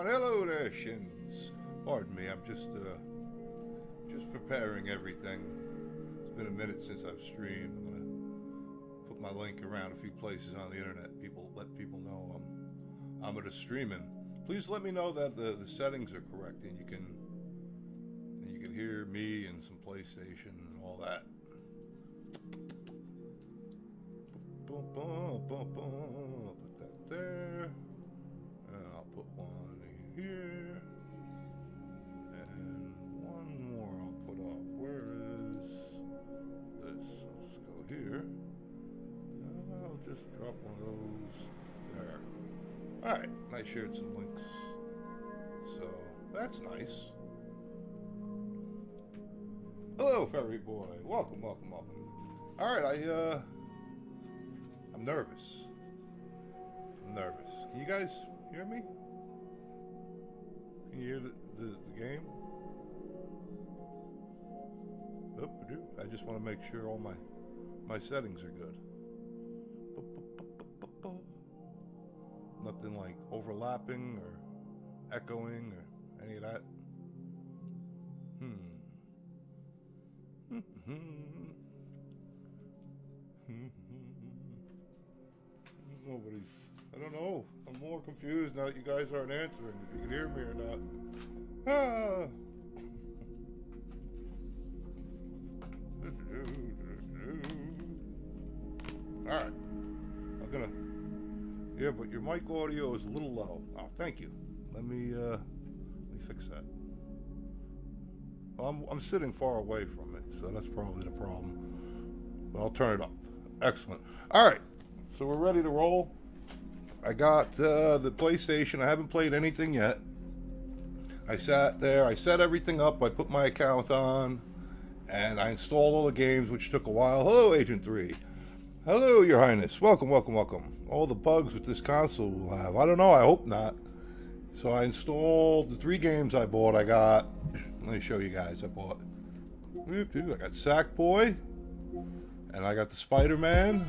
on? Hello there, Shins. Pardon me, I'm just, uh, just preparing everything. It's been a minute since I've streamed. I'm gonna put my link around a few places on the internet. People, let people know I'm, I'm gonna streaming. Please let me know that the, the settings are correct and you can, and you can hear me and some PlayStation and all that. Shared some links. So that's nice. Hello, Ferry Boy. Welcome, welcome, welcome. Alright, I uh I'm nervous. I'm nervous. Can you guys hear me? Can you hear the, the, the game? I just want to make sure all my my settings are good. Nothing like overlapping or echoing or any of that. Hmm. Nobody's. I don't know. I'm more confused now that you guys aren't answering. If you can hear me or not. Ah. All right. I'm gonna. Yeah, but your mic audio is a little low. Oh, thank you. Let me uh, let me fix that. I'm I'm sitting far away from it, so that's probably the problem. But I'll turn it up. Excellent. All right. So we're ready to roll. I got uh, the PlayStation. I haven't played anything yet. I sat there. I set everything up. I put my account on, and I installed all the games, which took a while. Hello, Agent Three. Hello, Your Highness. Welcome, welcome, welcome. All the bugs with this console will have. I don't know. I hope not. So I installed the three games I bought. I got. Let me show you guys. I bought. I got Sackboy, and I got the Spider Man,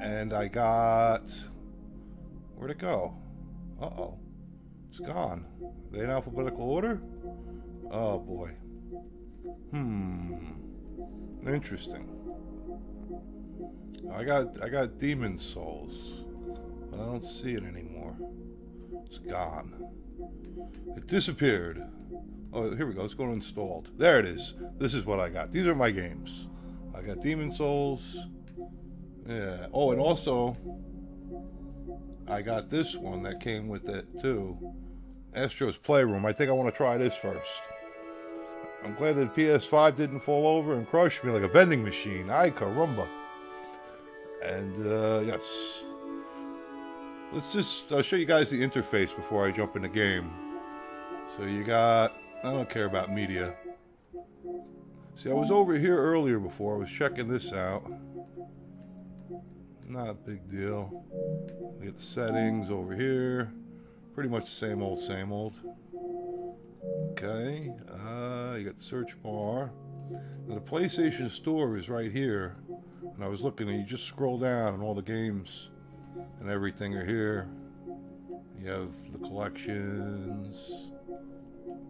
and I got. Where'd it go? Uh oh. It's gone. Are they in alphabetical order? Oh boy. Hmm. Interesting. I got I got Demon's Souls, but I don't see it anymore. It's gone. It disappeared. Oh, here we go. Let's go to installed. There it is. This is what I got. These are my games. I got Demon's Souls. Yeah. Oh, and also I got this one that came with it too. Astro's Playroom. I think I want to try this first. I'm glad that the PS5 didn't fall over and crush me like a vending machine. Ay caramba. And uh, yes, let's just I'll show you guys the interface before I jump in the game. So you got I don't care about media. See, I was over here earlier before. I was checking this out. Not a big deal. We get the settings over here. Pretty much the same old, same old. Okay. Uh, you got the search bar. Now the PlayStation Store is right here. And I was looking, and you just scroll down, and all the games and everything are here. You have the collections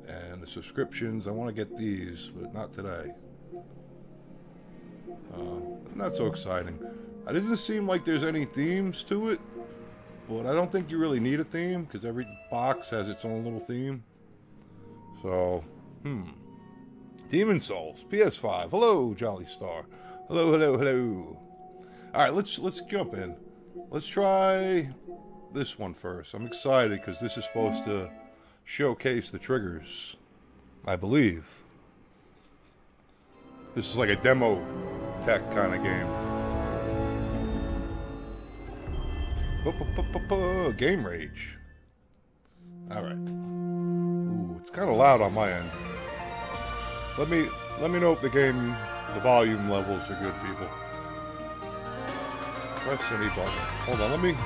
and the subscriptions. I want to get these, but not today. Uh, not so exciting. It doesn't seem like there's any themes to it, but I don't think you really need a theme because every box has its own little theme. So, hmm. Demon's Souls, PS5. Hello, Jolly Star. Hello, hello, hello. All right, let's let's jump in. Let's try this one first. I'm excited because this is supposed to showcase the triggers, I believe. This is like a demo tech kind of game. Game Rage. All right. Ooh, it's kind of loud on my end. Let me let me know if the game, the volume levels are good, people. Press any button. Hold on, let me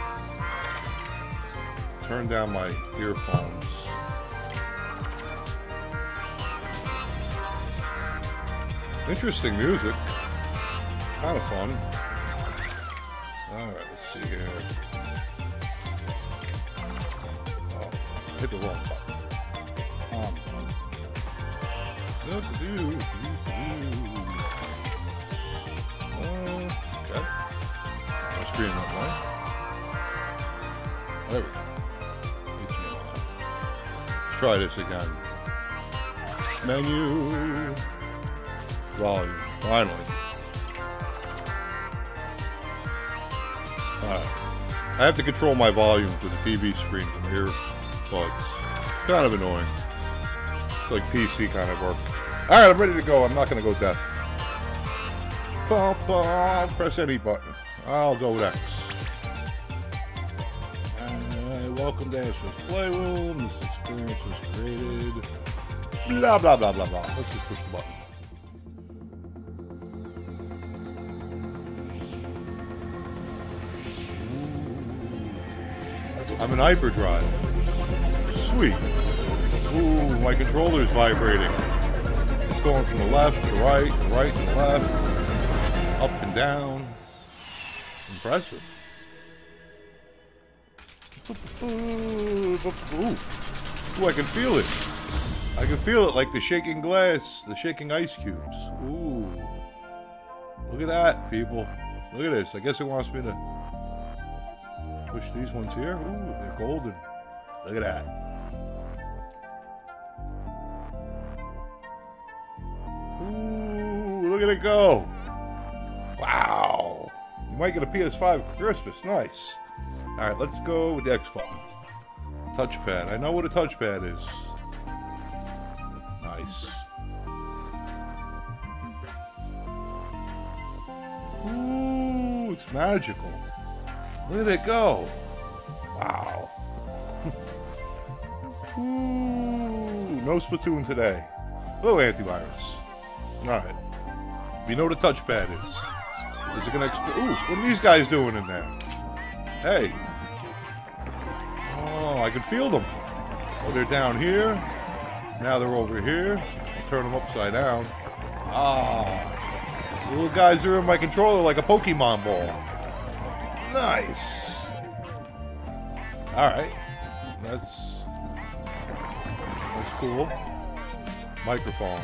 turn down my earphones. Interesting music. kind of fun. Alright, let's see here. Oh, hit the wrong button. Um, Screen that way. There we go. Let's try this again. Menu. Volume. Finally. Alright. I have to control my volume to the TV screen from here, but it's kind of annoying. It's like PC kind of work. Alright, I'm ready to go. I'm not going to go deaf. Press any button. I'll go with X. And welcome to Astro's Playroom. This experience was created. Blah, blah, blah, blah, blah. Let's just push the button. I'm an hyperdrive. Sweet. Ooh, my controller's vibrating. It's going from the left to right, right to left, up and down. Impressive. Ooh, Ooh, I can feel it. I can feel it like the shaking glass, the shaking ice cubes. Ooh. Look at that, people. Look at this. I guess it wants me to push these ones here. Ooh, they're golden. Look at that. Ooh, look at it go. Wow. You might get a PS5 for Christmas. Nice. All right, let's go with the X button. Touchpad. I know what a touchpad is. Nice. Ooh, it's magical. Look at it go. Wow. Ooh, no Splatoon today. Oh, antivirus. Alright. You know what a touchpad is. Is it gonna exp- Ooh, what are these guys doing in there? Hey. Oh, I can feel them. Oh, they're down here. Now they're over here. I'll turn them upside down. Ah. The little guys are in my controller like a Pokemon ball. Nice. All right. That's that's cool. Microphone.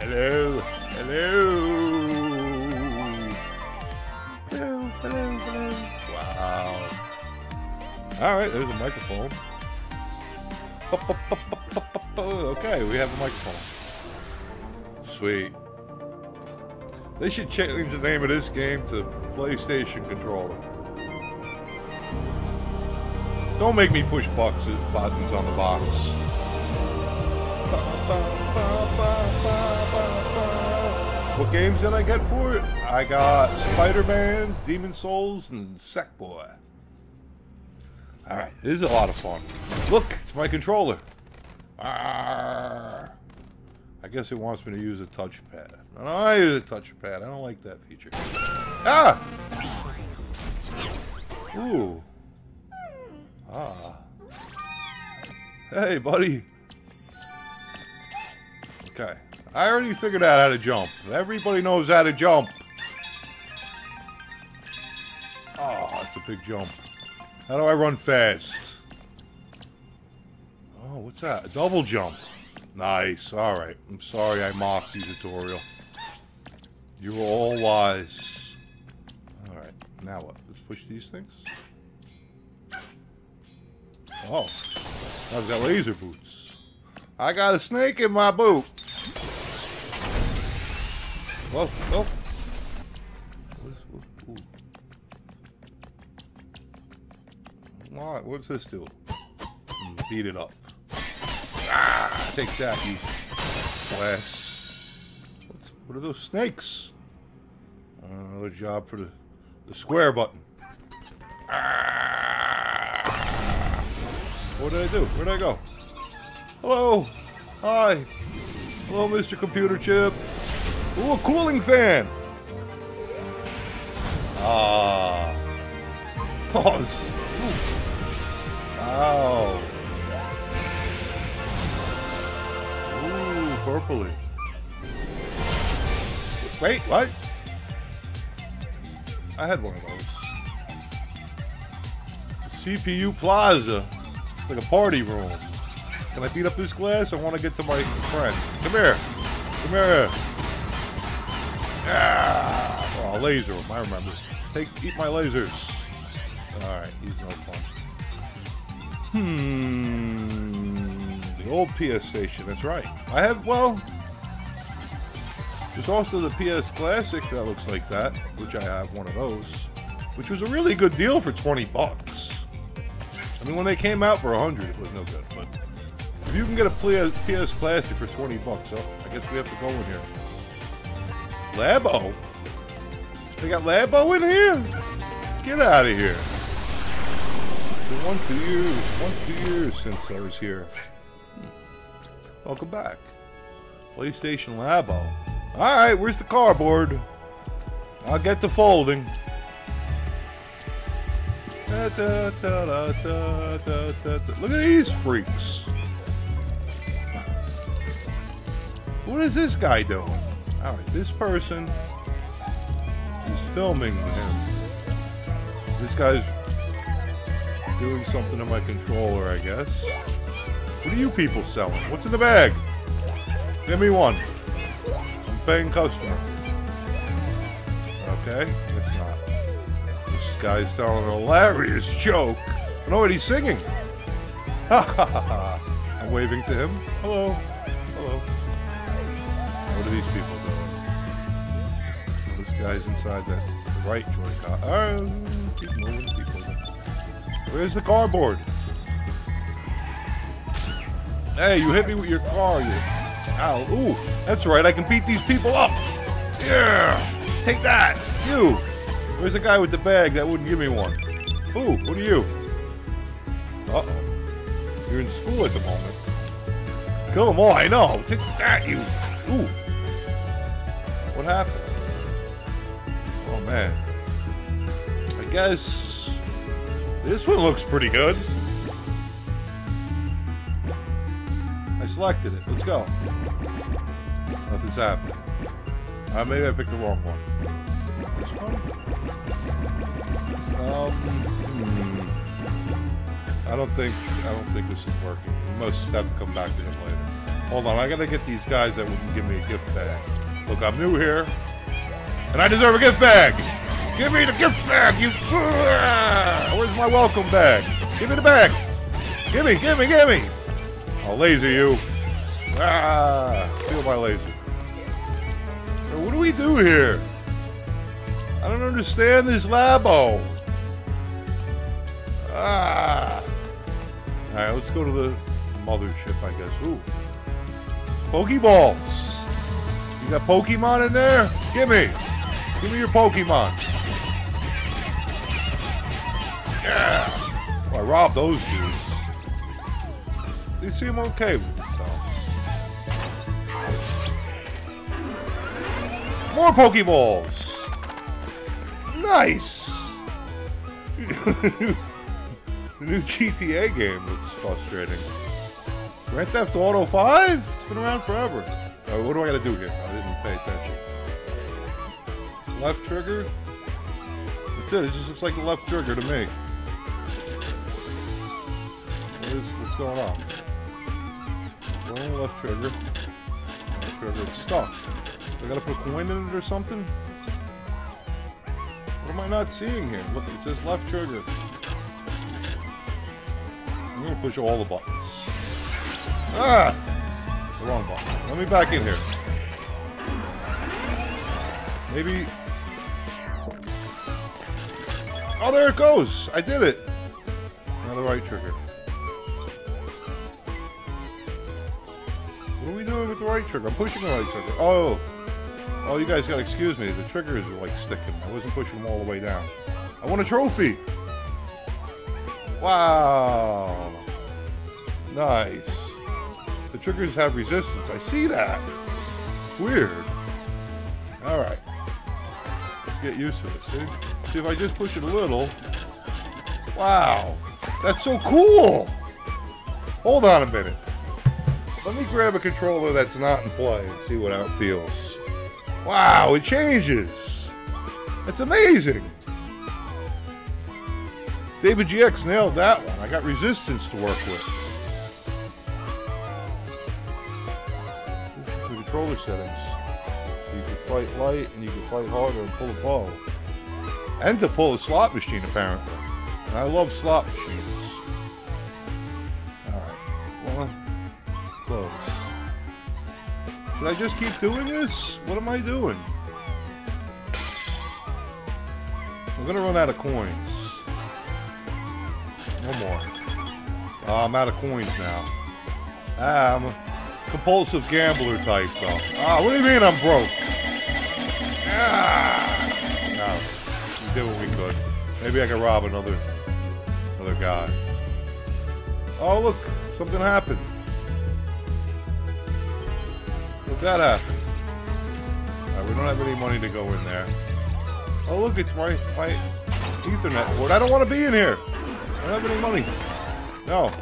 Hello. Hello. All right. There's a microphone. Okay, we have a microphone. Sweet. They should change the name of this game to PlayStation Controller. Don't make me push boxes, buttons on the box. What games did I get for it? I got Spider-Man, Demon's Souls, and Sackboy. Alright, this is a lot of fun. Look, it's my controller. Arrgh. I guess it wants me to use a touchpad. No, I use a touchpad. I don't like that feature. Ah! Ooh. Ah. Hey, buddy. Okay. I already figured out how to jump. Everybody knows how to jump. Oh, that's a big jump. How do I run fast? Oh, what's that? A double jump. Nice. All right. I'm sorry I mocked you, tutorial. You were all wise. All right. Now what? Let's push these things. Oh. I've got laser boots. I got a snake in my boot. Whoa, whoa. Ooh. All right, what's this do? Beat it up. Ah, take that, you glass. What's, what are those snakes? Uh, another job for the, the square button. Ah. What did I do? Where'd I go? Hello. Hi. Hello, Mr. Computer Chip. Ooh, a cooling fan. Ah. Pause. Wow. Ooh, purpley. Wait, what? I had one of those. CPU Plaza. It's like a party room. Can I beat up this glass? I want to get to my friend. Come here. Come here. Yeah. Oh, laser. I remember. Take, eat my lasers. Hmm. The old PS station. That's right. I have. Well, there's also the PS Classic that looks like that, which I have one of those, which was a really good deal for 20 bucks. I mean, when they came out for 100, it was no good, but if you can get a PS Classic for 20 bucks, oh, I guess we have to go in here. Labo? They got Labo in here? Get out of here. Been one, two years, one, two years since I was here. Welcome back. PlayStation Labo. Alright, where's the cardboard? I'll get the folding. Da, da, da, Look at these freaks. What is this guy doing? Alright, this person is filming him. This guy's doing something to my controller, I guess. What are you people selling? What's in the bag? Give me one I'm paying customer. Okay, it's not. This guy's telling a hilarious joke. I know what he's singing. Ha ha ha. I'm waving to him. Hello. Hello. What are these people doing? This guy's inside that right Joy-Con. Alright, keep moving. Where's the cardboard? Hey, you hit me with your car, you Ow. Ooh, that's right. I can beat these people up. Yeah. Take that. You. Where's the guy with the bag that wouldn't give me one? Ooh, what are you? Uh-oh. You're in school at the moment. Kill them all, I know. Take that, you. Ooh. What happened? Oh, man. I guess... This one looks pretty good. I selected it. Let's go. Nothing's happening. Uh, maybe I picked the wrong one. This one? Um, hmm. I don't think I don't think this is working. We must have to come back to him later. Hold on, I gotta get these guys that wouldn't give me a gift bag. Look, I'm new here, and I deserve a gift bag. Give me the gift bag, you. Where's my welcome bag? Give me the bag. Give me, give me, give me. I'll laser you. Ah, feel my laser. So what do we do here? I don't understand this labo. Ah. Alright, let's go to the mothership, I guess. Ooh. Pokeballs. You got Pokemon in there? Give me. Give me your Pokemon. Yeah. Oh, I robbed those dudes. They seem okay with More Pokeballs! Nice! the new GTA game looks frustrating. Grand Theft Auto 5? It's been around forever. Right, what do I gotta do here? I didn't pay attention. Left trigger? That's it, it just looks like the left trigger to me. What's going on? Going left trigger. Left trigger, it's stuck. I gotta put a coin in it or something? What am I not seeing here? Look, it says left trigger. I'm gonna push all the buttons. Ah! The wrong button. Let me back in here. Maybe... Oh, there it goes! I did it! Now the right trigger. What are we doing with the right trigger? I'm pushing the right trigger. Oh! Oh, you guys gotta excuse me. The triggers are like sticking. I wasn't pushing them all the way down. I want a trophy! Wow! Nice. The triggers have resistance. I see that. Weird. Alright. Let's get used to this. See? see if I just push it a little. Wow. That's so cool! Hold on a minute. Let me grab a controller that's not in play and see what it feels. Wow, it changes. That's amazing. David GX nailed that one. I got resistance to work with. The controller settings. You can fight light and you can fight harder and pull a bow. And to pull a slot machine, apparently. And I love slot machines. Close. Should I just keep doing this? What am I doing? I'm gonna run out of coins. No more. Oh, I'm out of coins now. Ah, I'm a compulsive gambler type, though. Ah, what do you mean I'm broke? Ah! No, we did what we could. Maybe I can rob another, another guy. Oh, look, something happened. Look, that happened. Alright, we don't have any money to go in there. Oh, look, it's my, my Ethernet port. I don't want to be in here. I don't have any money. No.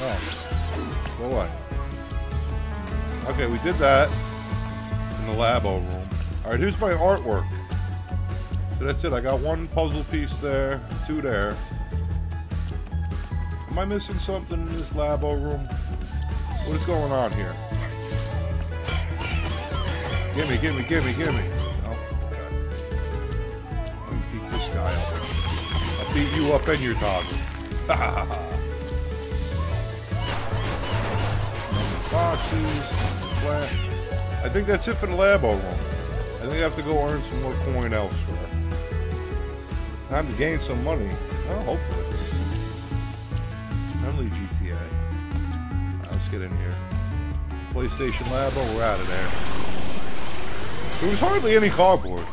No. Go away. Okay, we did that in the labo room. Alright, here's my artwork. So that's it. I got one puzzle piece there, two there. Am I missing something in this labo room? What is going on here? Gimme, gimme, gimme, gimme. Oh, okay. Let me beat this guy up. I'll beat you up and your dog. Ha ha ha. Boxes, plant. I think that's it for the labo room. I think I have to go earn some more coin elsewhere. Time to gain some money. Oh, hopefully. Friendly GTA. Alright, let's get in here. PlayStation Labo, we're out of there. There was hardly any cardboard.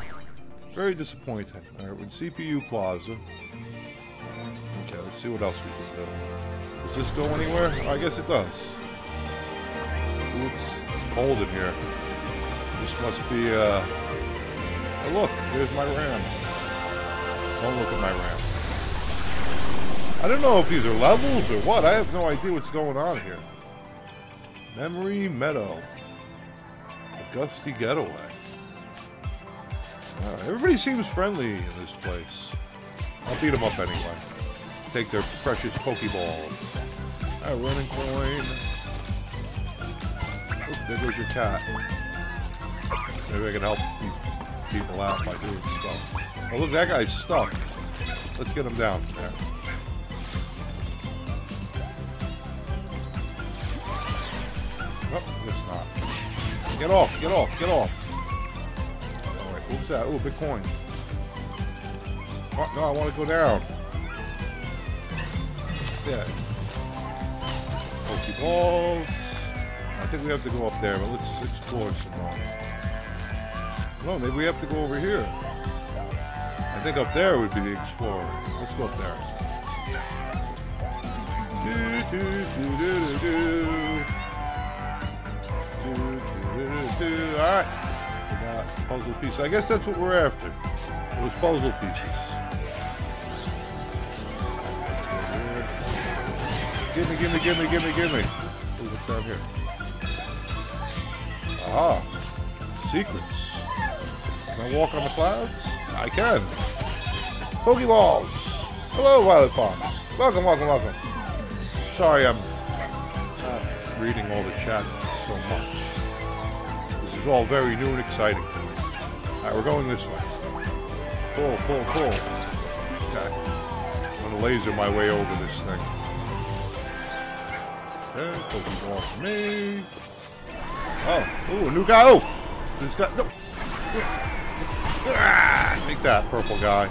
Very disappointing. Alright, with CPU Plaza. Okay, let's see what else we can do. Does this go anywhere? I guess it does. Oops, it's cold in here. This must be, uh... Oh, look, there's my RAM. Don't look at my RAM. I don't know if these are levels or what. I have no idea what's going on here. Memory Meadow. A gusty getaway. Everybody seems friendly in this place. I'll beat them up anyway. Take their precious Pokeballs. Alright, running coin. Oh, there goes your cat. Maybe I can help people out by doing stuff. Oh, look, that guy's stuck. Let's get him down there. Oh, guess not. Get off, get off, get off. Alright, what's that? Uh, oh, Bitcoin. Oh, no, I want to go down. Yeah. Pokeballs. I think we have to go up there, but let's explore some more. No, maybe we have to go over here. I think up there would be the explorer. Let's go up there. Do, do, do, do, puzzle piece. I guess that's what we're after. It was puzzle pieces. Gimme, gimme, gimme, gimme, gimme. Ooh, what's down here? Ah, secrets. Can I walk on the clouds? I can. Pokeballs. Hello, Violet Fox. Welcome, welcome, welcome. Sorry, I'm not reading all the chat so much. Is all very new and exciting to me. Alright, we're going this way. Pull, pull, pull. Okay. I'm gonna laser my way over this thing. Okay, Pokeball for me. Oh, ooh, a new guy. Oh, this guy. No. Ah, take that, purple guy.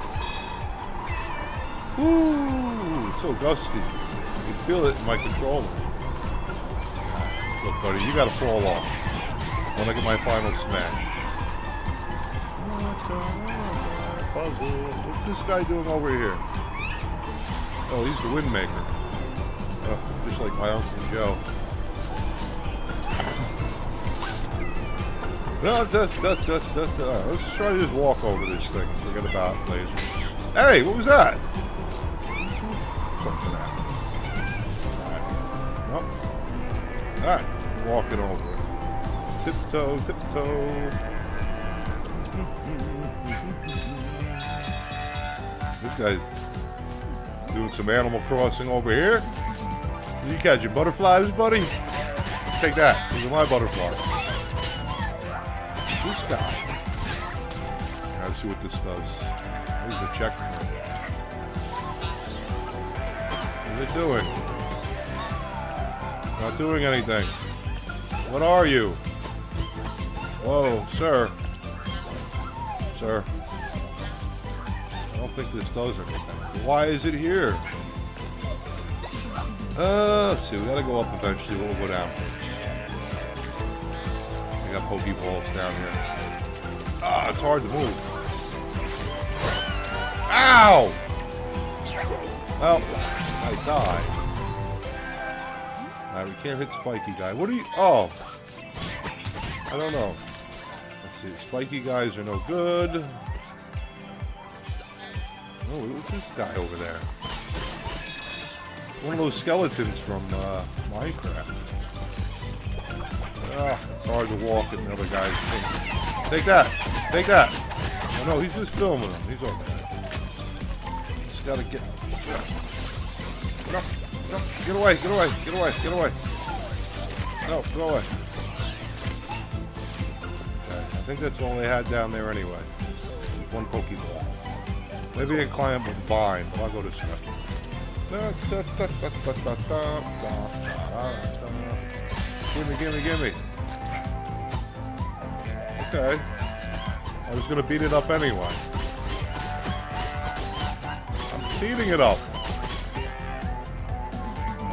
Ooh, so gusty. You can feel it in my controller. Look, buddy, you gotta fall off. When I get my final smash. Puzzle. What's this guy doing over here? Oh, he's the wind maker. Oh, just like my Uncle Joe. No, let's try to just walk over this thing. Forget about lasers. Hey, what was that? Something happened. Alright. Nope. Alright, walking over. Tiptoe, tiptoe. This guy's doing some Animal Crossing over here. You catch your butterflies, buddy? Take that. These are my butterflies. This guy. Let's see what this does. Here's a checkpoint. What are they doing? Not doing anything. What are you? Whoa, sir. Sir. I don't think this does anything. Why is it here? Uh, let's see. We gotta go up eventually. We'll go down first. We got Pokeballs down here. Ah, it's hard to move. Ow! Well, I died. Alright, we can't hit Spiky Guy. What are you... Oh. I don't know. See. Spiky guys are no good. Oh, what's this guy over there? One of those skeletons from uh, Minecraft. Ah, it's hard to walk in the other guy's thing. Take that! Take that! Oh no, he's just filming them. He's okay. Just gotta get... No, no, get away, get away, get away, get away. No, go away. Think that's all they had down there anyway. One Pokeball. Maybe they climb a vine, but I'll go this way. Gimme, gimme, gimme. Okay. I was gonna beat it up anyway. I'm beating it up.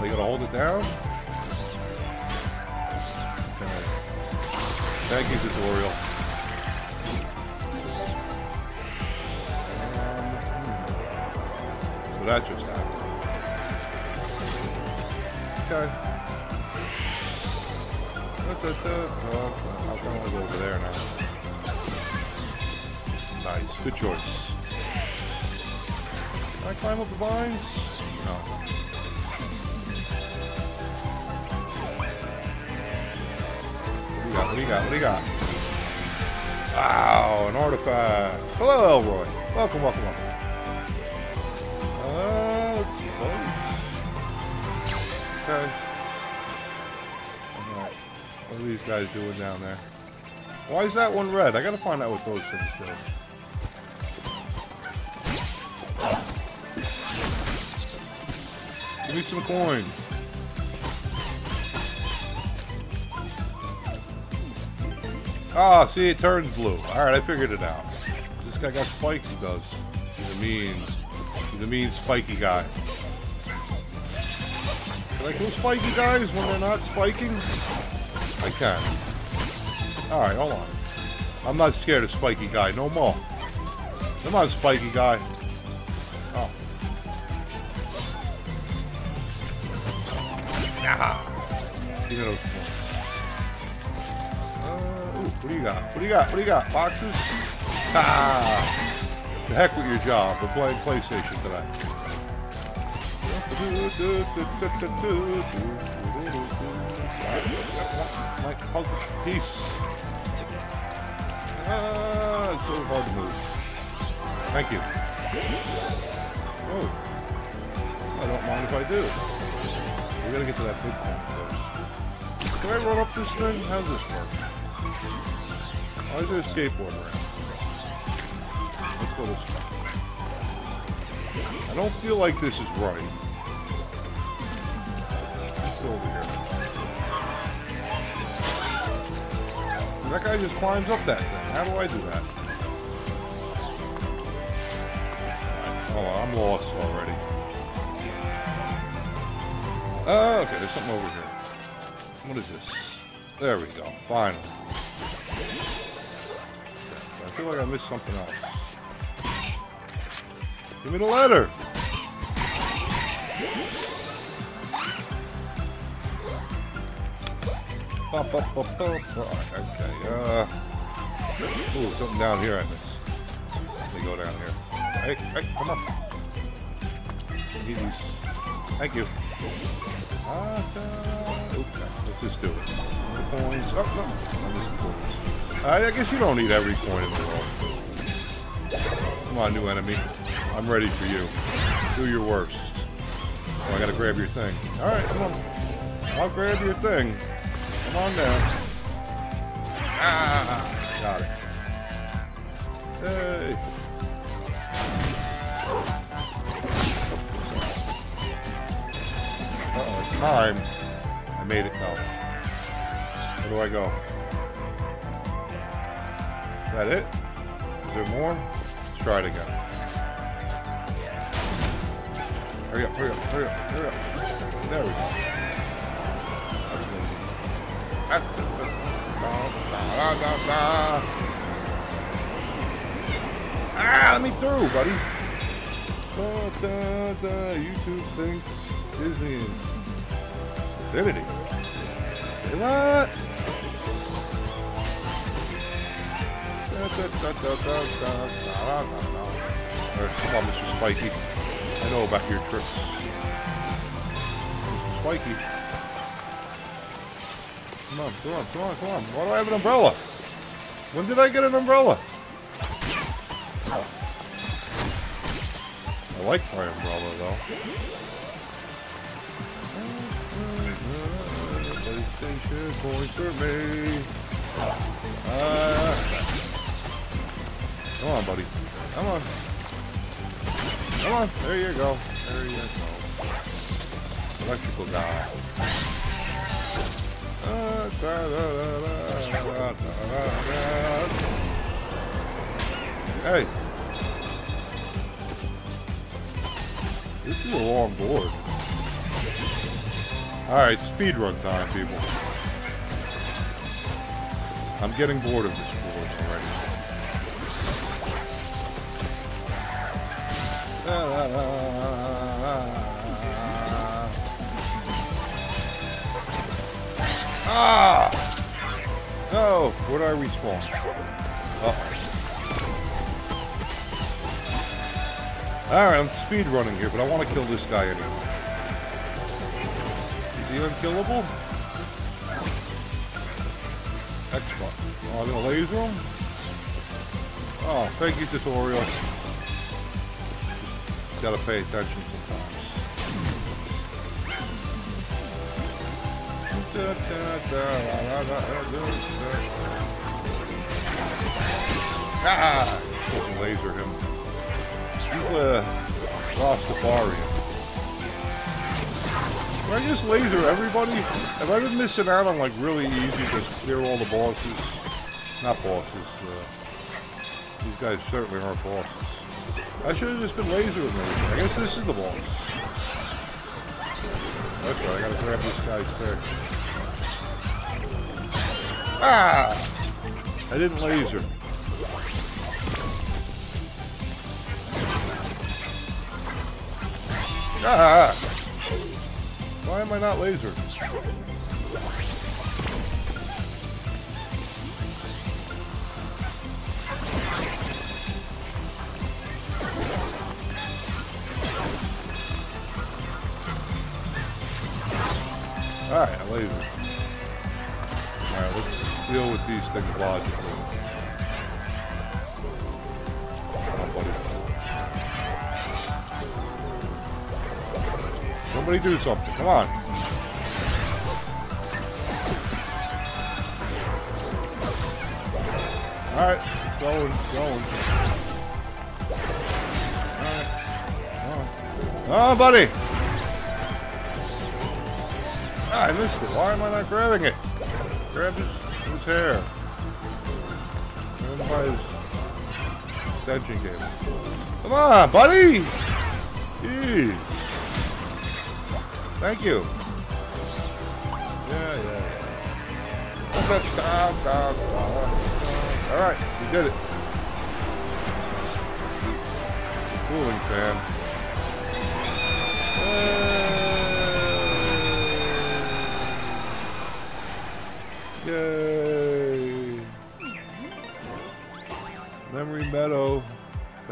They gotta hold it down? Okay. Thank you, tutorial. That just happened. Okay. Oh, I'll kind go over there now. Nice. Good choice. Can I climb up the vines? No. What do you got? What do you got? What do you got? Wow, an artifact. Hello, Elroy. Welcome, welcome, welcome. Guys doing down there? Why is that one red? I gotta find out what those things do. Give me some coins. Ah, see, it turns blue. Alright, I figured it out. This guy got spikes, he does. He's a mean, he's a mean spiky guy. Can I kill spiky guys when they're not spiking? I can. Alright, hold on. I'm not scared of spiky guy no more. Come on, spiky guy. Oh. Ah. Give me those points. Uh, what do you got? What do you got? What do you got? Boxes? Ah! The heck with your job. We're playing PlayStation tonight. My puzzle piece. Ah, it's so hard to move. Thank you. Oh. I don't mind if I do. We gotta get to that big first. Can I run up this thing? How's this work? Is there a skateboard around? Let's go this way. I don't feel like this is right. Let's go over here. That guy just climbs up that thing. How do I do that? Oh, I'm lost already. Oh, okay, there's something over here. What is this? There we go, finally. I feel like I missed something else. Give me the letter! Okay, uh... Ooh, something down here I missed. Let me go down here. Hey, hey, come on. Thank you. Uh, okay, let's just do it. The coins. Oh, no. I missed the coins. I, I guess you don't need every coin in the world. Come on, new enemy. I'm ready for you. Do your worst. Oh, I gotta grab your thing. Alright, come on. I'll grab your thing. Come on down. Ah! Got it. Hey! Uh-oh, time. I made it though. Where do I go? Is that it? Is there more? Let's try it again. Hurry up, hurry up, hurry up, hurry up. There we go. Ah, let me through, buddy. Da, da, da. YouTube thinks Disney Infinity. What? Alright, come on, Mr. Spiky. I know about your tricks. Mr. Spiky. Come on, come on, come on, come on. Why do I have an umbrella? When did I get an umbrella? I like my umbrella, though. For me. Uh, come on, buddy. Come on. Come on. There you go. There you go. Electrical guy. Da, da, da, hey. This is a long board. Alright, speed run time, people. I'm getting bored of this board already. Ah. Ah! No! Do I respawn? Uh oh. Alright, I'm speed running here, but I want to kill this guy anyway. Is he unkillable? Button. Oh, I'm gonna laser him? Oh, thank you, tutorial. Gotta pay attention sometimes. Ah! To laser him. He's a Rastafarian. Can I just laser everybody? Have I been missing out on like really easy to clear all the bosses? Not bosses. Uh, these guys certainly aren't bosses. I should have just been lasering everything. I guess this is the boss. Right, I gotta grab this guy's thing. I didn't laser. Ah! Why am I not laser? These things logically. Somebody do something. Come on. Alright, going, going. Alright. Oh, buddy! Ah, I missed it. Why am I not grabbing it? Grab his, him by his extension cable. Come on, buddy! Jeez. Thank you. Yeah, yeah. All right, you did it. Cooling fan.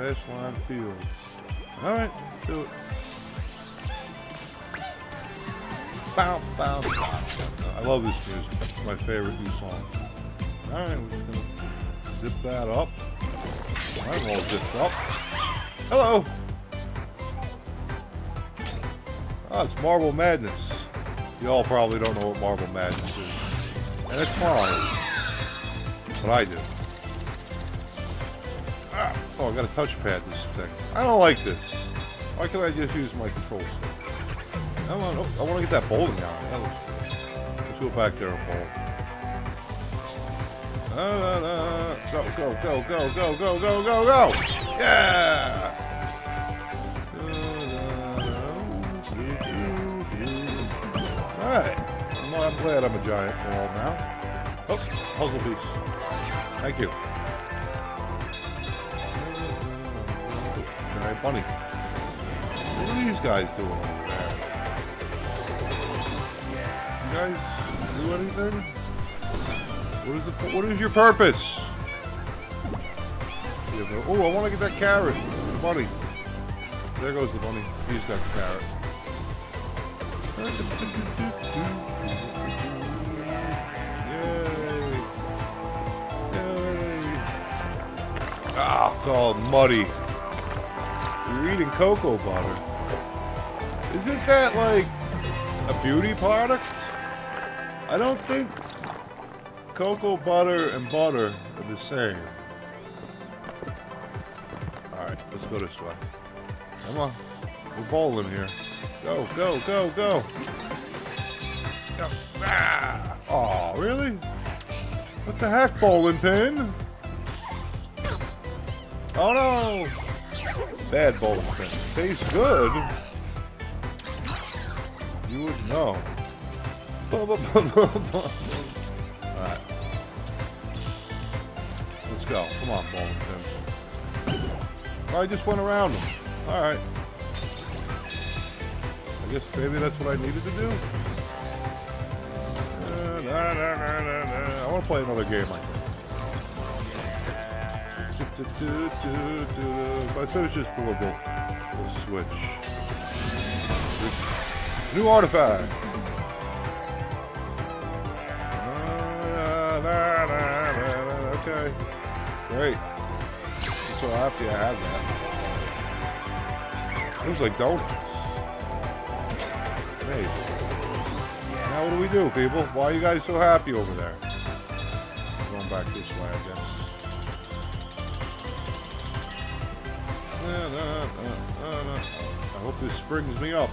Fastline Fields. All right, do it. Bow, bow, bow. I love this music. It's my favorite new song. Alright, we're just gonna zip that up. I'm all zipped up. Hello! Oh, it's Marble Madness. You all probably don't know what Marble Madness is. And it's fine. But I do. Oh, I got a touchpad this thing. I don't like this. Why can't I just use my control stick? I want, oh, I want to get that bowling alley. Let's go back there and bowl. Go, go, go, go, go, go, go, go, go! Yeah! Alright. I'm, glad I'm a giant ball now. Oh, puzzle piece. Thank you. Bunny. What are these guys doing? You guys do anything? What is the what is your purpose? Oh, I want to get that carrot. Bunny. There goes the bunny. He's got the carrot. Yay. Yay. Ah, it's all muddy. Eating cocoa butter. Isn't that like a beauty product? I don't think cocoa butter and butter are the same. Alright, let's go this way. Come on. We're bowling here. Go, go, go, go. go. Ah! Oh, really? What the heck, bowling pin? Oh no! Bad bowling pin. Tastes good. You would know. Alright. Let's go. Come on, bowling pin. I just went around them. Alright. I guess maybe that's what I needed to do. Uh, I want to play another game. I finish this, we'll, we'll, switch. New artifact. Okay. Great. So happy I have that. Seems like donuts. Hey. Now what do we do, people? Why are you guys so happy over there? Going back this way, I guess. I hope this springs me up.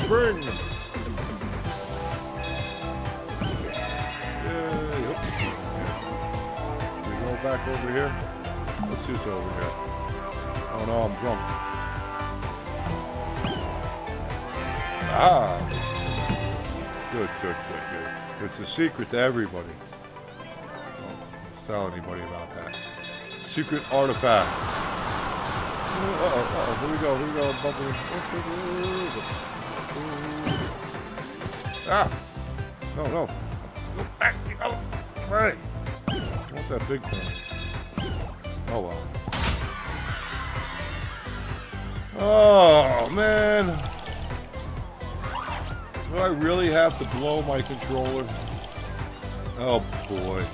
Spring! We go back over here? Let's see what's over here. Oh no, I'm drunk. Ah! Good, good, good, good. It's a secret to everybody. Don't tell anybody about that. Secret artifact. Uh-oh, uh-oh, here we go, here we go, bumping. Ah! No, no. Go back, go. Right that big thing. Oh well. Oh man. Do I really have to blow my controller? Oh boy.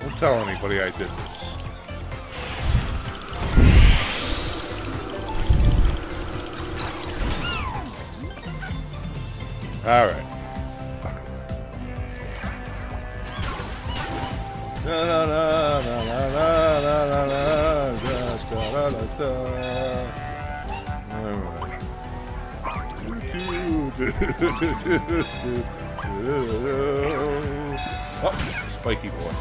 Don't tell anybody I did this. All right. oh, spiky boy.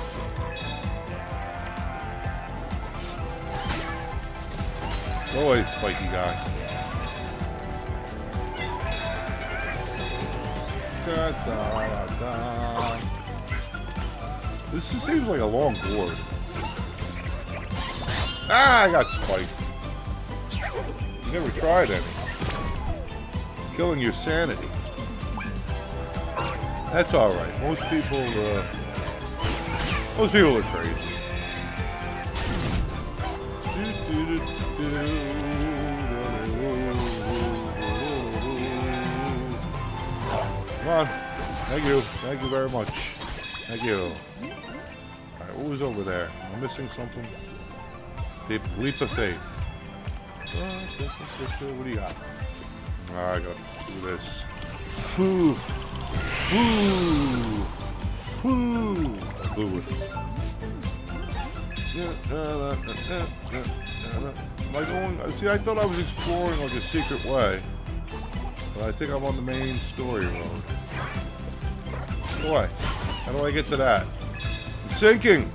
Away, spiky guy. Da, da, da, this seems like a long board. Ah, I got spiked. You never tried any killing your sanity. That's all right. Most people, uh, most people are crazy. Thank you. Thank you very much. Thank you. Alright, what was over there? Am I missing something? Leap, leap of faith. What do you got? Alright, I gotta do this. Whew. Whew. Whew. I blew it. Am I going? See, I thought I was exploring like a secret way. But I think I'm on the main story road. Boy, how do I get to that? I'm sinking!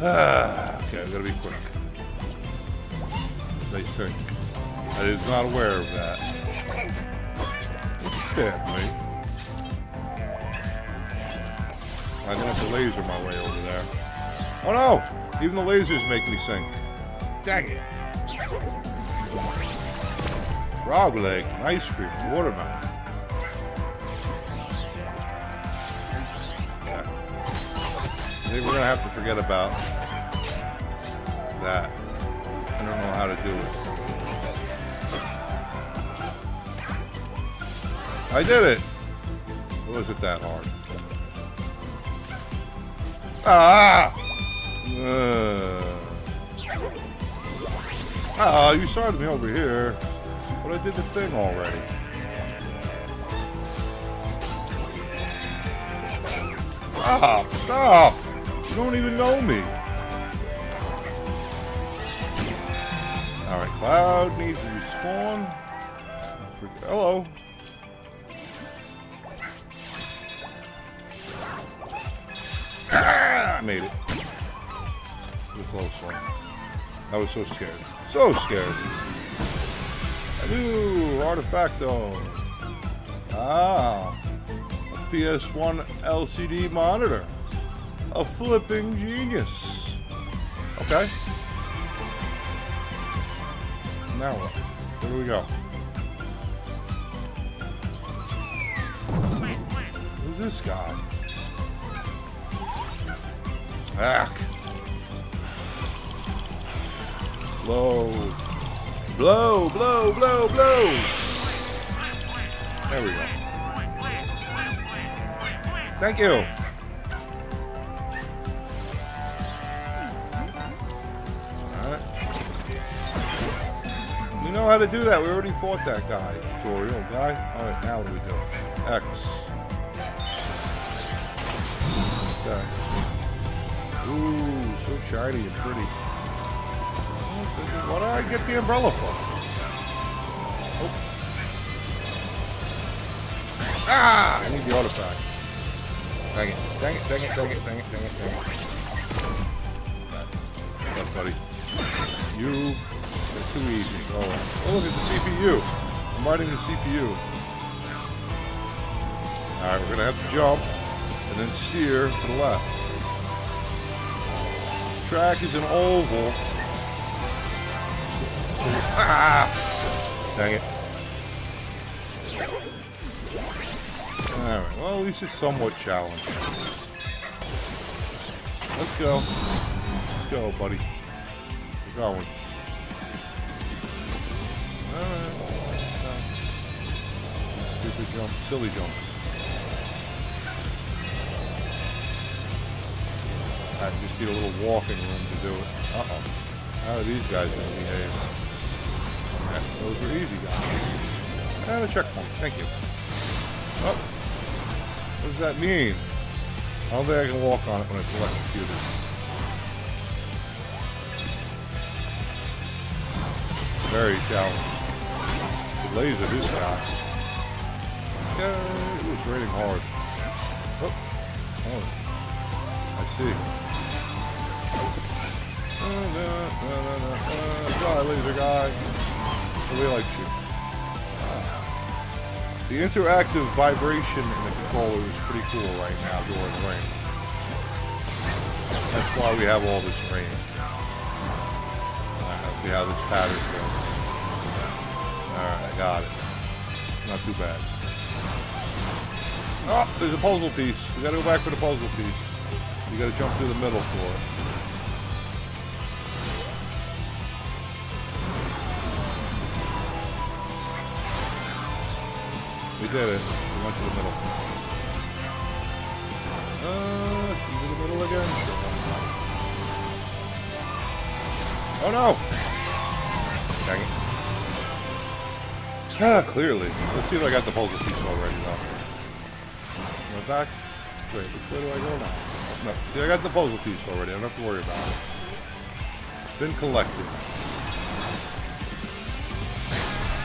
Ah, okay, I gotta be quick. They sink. I was not aware of that. Stab me. I'm gonna have to laser my way over there. Oh no! Even the lasers make me sink. Dang it. Frog leg, ice cream, watermelon. I think we're gonna have to forget about that. I don't know how to do it. I did it! Or was it that hard? Ah! Uh. Ah, you started me over here. But I did the thing already. Stop! Stop! You don't even know me. Alright, Cloud needs to respawn. Hello. Ah, I made it. Too close one. I was so scared. So scared. New artifacto. Ah. A PS1 LCD monitor. A flipping genius. Okay. Now what? Where do we go? Who's this guy? Back. Blow. Blow, blow, blow, blow. There we go. Thank you. Alright. We know how to do that. We already fought that guy. Tutorial guy. Alright, now what do we do? X. Okay. Ooh, so shiny and pretty. What did I get the umbrella for? Oh. Ah! I need the artifact. Dang it. Dang it, dang it, dang it, dang it, dang it, dang it. Buddy? You. It's too easy. Oh, oh look at the CPU. I'm riding the CPU. Alright, we're gonna have to jump and then steer to the left. Track is an oval. Ah! Dang it. Alright, well at least it's somewhat challenging. Let's go. Let's go, buddy. We're going. Alright. Stupid jump. Silly jump. I just need a little walking room to do it. Uh-oh. How are these guys going to behave? Okay, those are easy guys. And a checkpoint. Thank you. Oh. What does that mean? I don't think I can walk on it when it's electrocuted. Very challenging. The laser this guy. Yeah, it was raining hard. Oh. oh. I see. Uh, Die, laser guy. We like you. The interactive vibration in the controller is pretty cool right now during the rain. That's why we have all this rain. Uh, see how this pattern goes. Alright, I got it. Not too bad. Oh, there's a puzzle piece. We gotta go back for the puzzle piece. You gotta jump through the middle for it. We did it. We went to the middle. Uh, angle again? Oh no! Dang it. Ah, clearly. Let's see if I got the puzzle piece already though. Go back. Wait, where do I go now? No, see, I got the puzzle piece already. I don't have to worry about it. Been collected.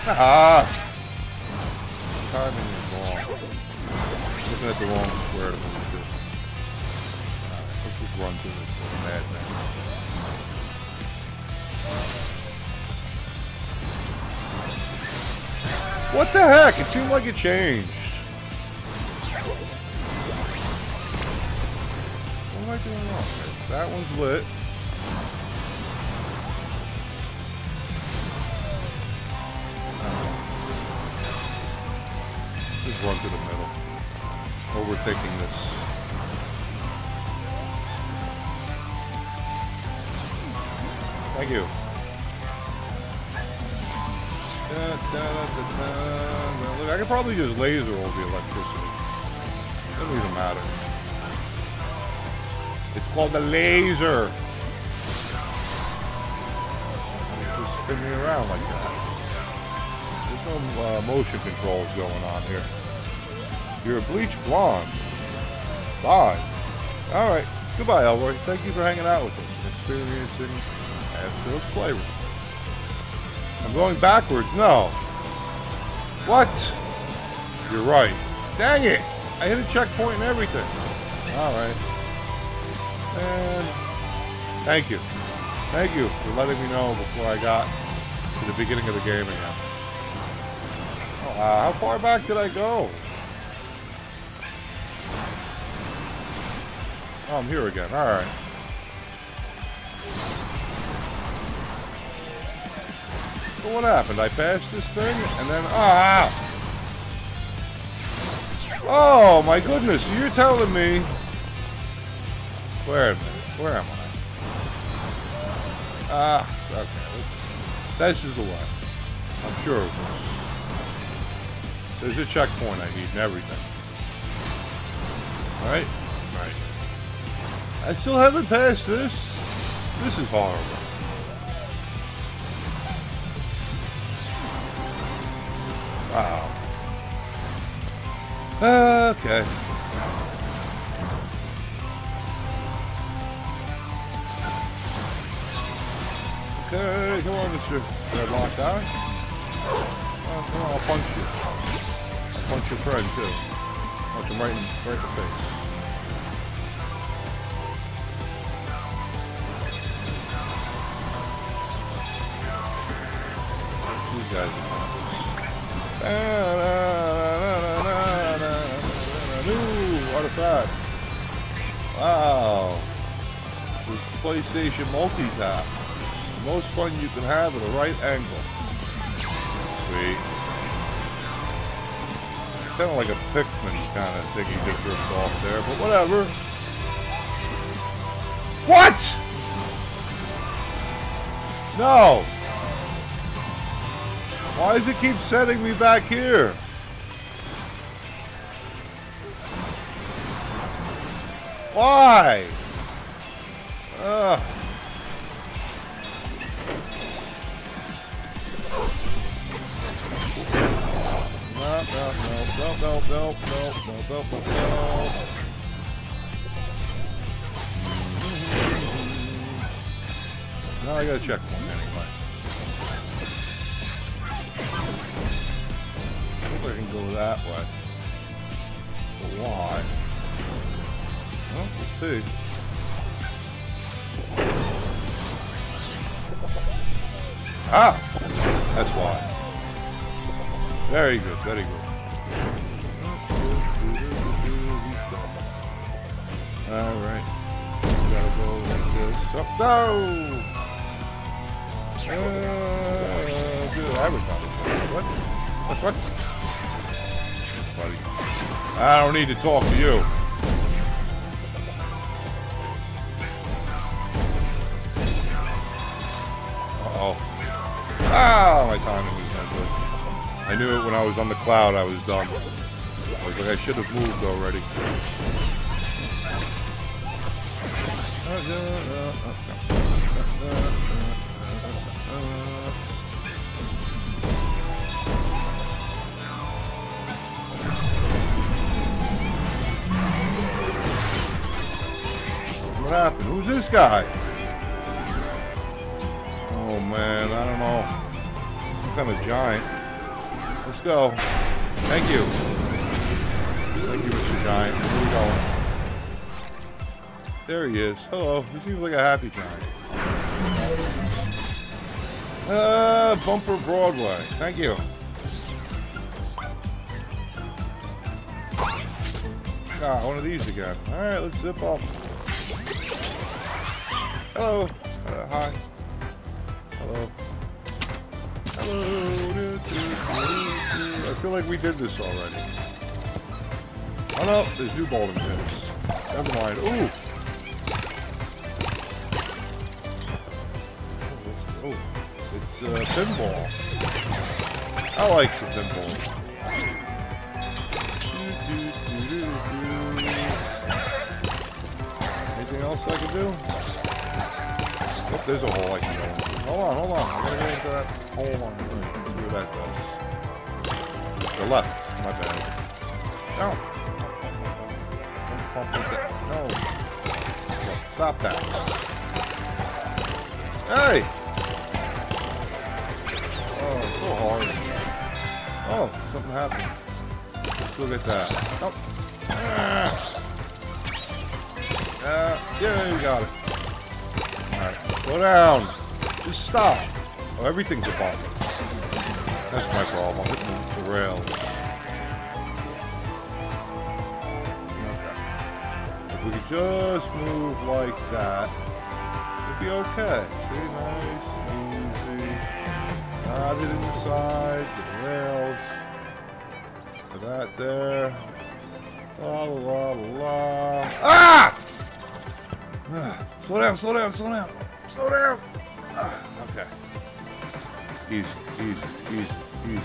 Ah! Is wrong. Looking at the wrong square to move this. Alright, let's just uh, run through this. What the heck? It seemed like it changed. What am I doing wrong? That one's lit. Run to the middle. Overthinking this. Thank you. Da, da, da. Look, I could probably use laser over the electricity. Doesn't even matter. It's called the laser. Just spin me around like that. There's no uh, motion controls going on here. You're a bleach blonde. Bye. All right. Goodbye, Elroy. Thank you for hanging out with us and experiencing Astro's Playroom. I'm going backwards. No. What? You're right. Dang it! I hit a checkpoint and everything. All right. And thank you. Thank you for letting me know before I got to the beginning of the game again. Uh, how far back did I go? Oh, I'm here again. All right. So what happened? I passed this thing and then ah. Oh my goodness! You're telling me. Where am I? Where am I? Ah, okay. This is the way. I'm sure. There's a checkpoint I need and everything. Right? I still haven't passed this. This is horrible. Wow. Okay. Okay, come on, Mr. Redlock guy. Oh, come on, I'll punch you. I'll punch your friend, too. Punch him right in, right in the face. New artifact. Wow. PlayStation multi-tap. Most fun you can have at a right angle. Sweet. Kind of like a Pikmin kind of thing he just ripped off there, but whatever. What? No. Why does it keep sending me back here? Why? Ugh. No, no, no, no, no, no, no, no, no, no. Now I got a checkpoint anyway. I I can go that way. But why? Well, we'll see. Ah! That's why. Very good, very good. Alright. Gotta go like this. Up. No! Uh, do advertising. What? What? What? Buddy. I don't need to talk to you. Uh-oh. Ah, my timing is not good. I knew it when I was on the cloud, I was done. I was like, I should have moved already. What happened? Who's this guy? Oh man, I don't know. Some kind of giant. Let's go. Thank you. Thank you, Mr. Giant. Where are we going? There he is. Hello. He seems like a happy giant. Uh, Bumper Broadway. Thank you. Ah, one of these again. Alright, let's zip up. Hello. Uh, hi. Hello. Hello. I feel like we did this already. Oh no, there's new bowling pins. Never mind. Ooh. Oh, it's uh, pinball. I like the pinball. Anything else I can do? Oh, there's a hole I can go into. Hold on, hold on. I'm gonna go into that hole on. See what that does. The left. My bad. No. Don't pump down. No. No, Stop that. Hey! Oh, so hard. Oh, something happened. Let's go get that. Oh. Ah. Uh, yeah, you got it. Slow down. Just stop. Oh, everything's a bump. That's my problem. I'm hitting the rails. Okay. If we could just move like that, it'd be okay. See, nice, easy. Not it the the rails. Put that there. La la la la. Ah! Ah, slow down, slow down, slow down. Slow down. Okay. Easy, easy, easy, easy.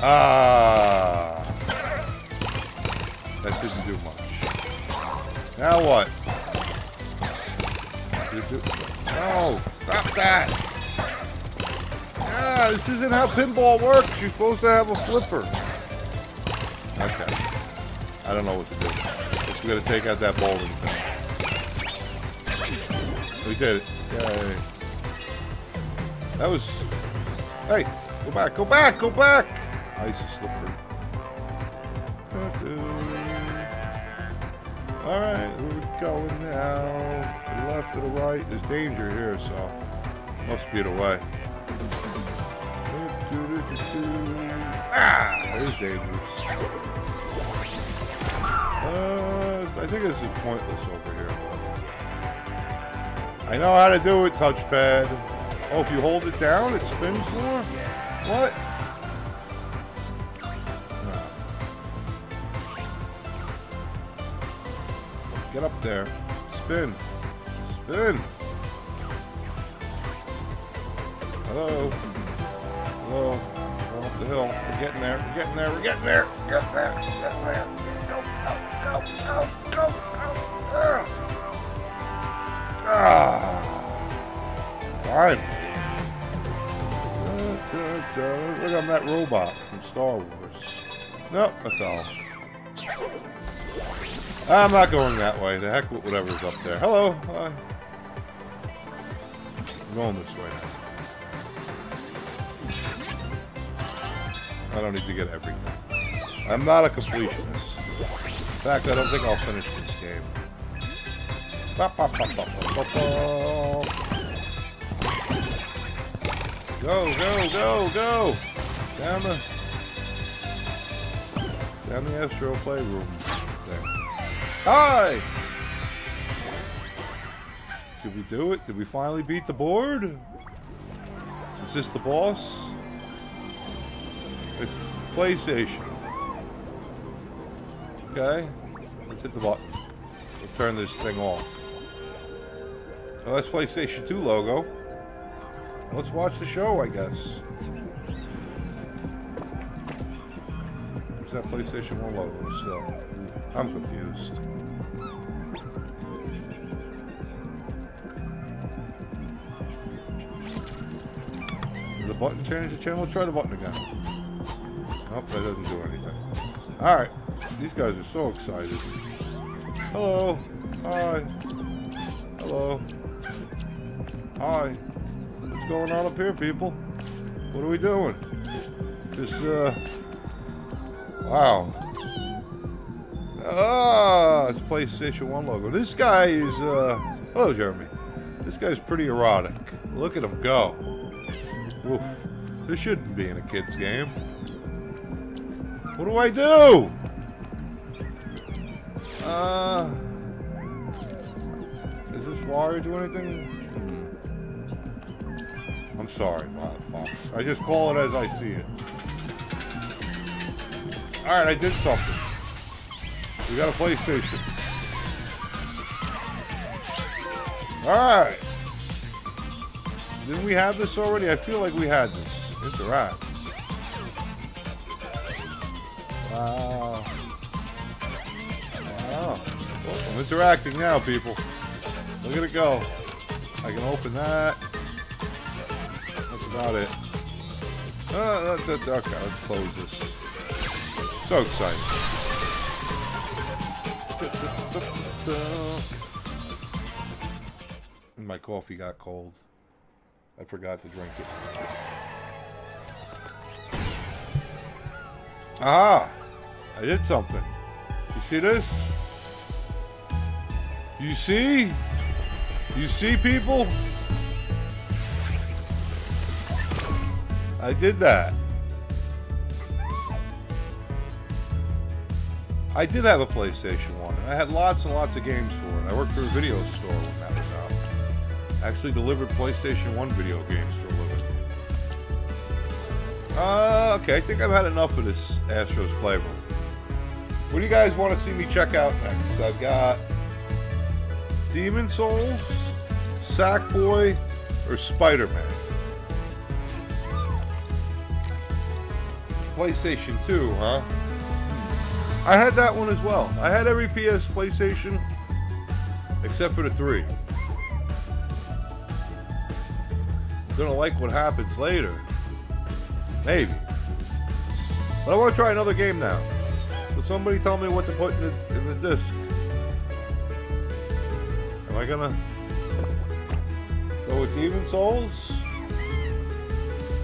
Ah. That didn't do much. Now what? No, stop that. Ah, this isn't how pinball works. You're supposed to have a flipper. Okay. I don't know what to do. We gotta take out that bowling pin. We did it. Yay. That was... Hey, go back, go back, go back! Ice is slippery. Alright, where we going now? To the left, to the right. There's danger here, so... Must be the way. Ah! It is dangerous. Uh, I think this is pointless over. I know how to do it, touchpad. Oh, if you hold it down, it spins more? What? Get up there. Spin. Spin. Hello. Hello. Going up the hill. We're getting there. We're getting there. We're getting there. Get there. Get there. Go, go, go, go, go, go. Ah. Fine. Look, I'm that robot from Star Wars. Nope, that's all. I'm not going that way. The heck with whatever's up there. Hello. I'm going this way now. I don't need to get everything. I'm not a completionist. In fact, I don't think I'll finish this game. Ba, ba, ba. Go, go, go, go! Down the down the Astro Playroom. There. Hi! Did we do it? Did we finally beat the board? Is this the boss? It's PlayStation. Okay. Let's hit the button. We'll turn this thing off. Oh, that's PlayStation 2 logo. Let's watch the show, I guess. Is that PlayStation 1 logo still? I'm confused. Did the button change the channel? Try the button again. Nope, that doesn't do anything. Alright. These guys are so excited. Hello. Hi. Hello. Hi. Going on up here, people? What are we doing? Just, uh... Wow. Ah, it's PlayStation 1 logo. This guy is, uh... Hello, Jeremy. This guy's pretty erotic. Look at him go. Oof. This shouldn't be in a kid's game. What do I do? Uh... Is this wire do anything? I'm sorry, Fox. I just call it as I see it. Alright, I did something. We got a PlayStation. Alright. Didn't we have this already? I feel like we had this. Interact. Wow. Wow. Well, I'm interacting now, people. Look at it go. I can open that. About it. Uh, that's, that's, okay, let's close this. So excited. My coffee got cold. I forgot to drink it. Ah! I did something. You see this? You see? You see, people? I did that. I did have a PlayStation 1, and I had lots and lots of games for it. I worked for a video store when that was out. Actually delivered PlayStation 1 video games for a living. Uh, okay, I think I've had enough of this Astro's Playroom. What do you guys want to see me check out next? I've got Demon's Souls, Sackboy, or Spider-Man. PlayStation 2, huh? I had that one as well. I had every PS PlayStation except for the 3. Gonna like what happens later. Maybe. But I want to try another game now. So somebody tell me what to put in the, in the disc. Am I gonna go with Demon's Souls,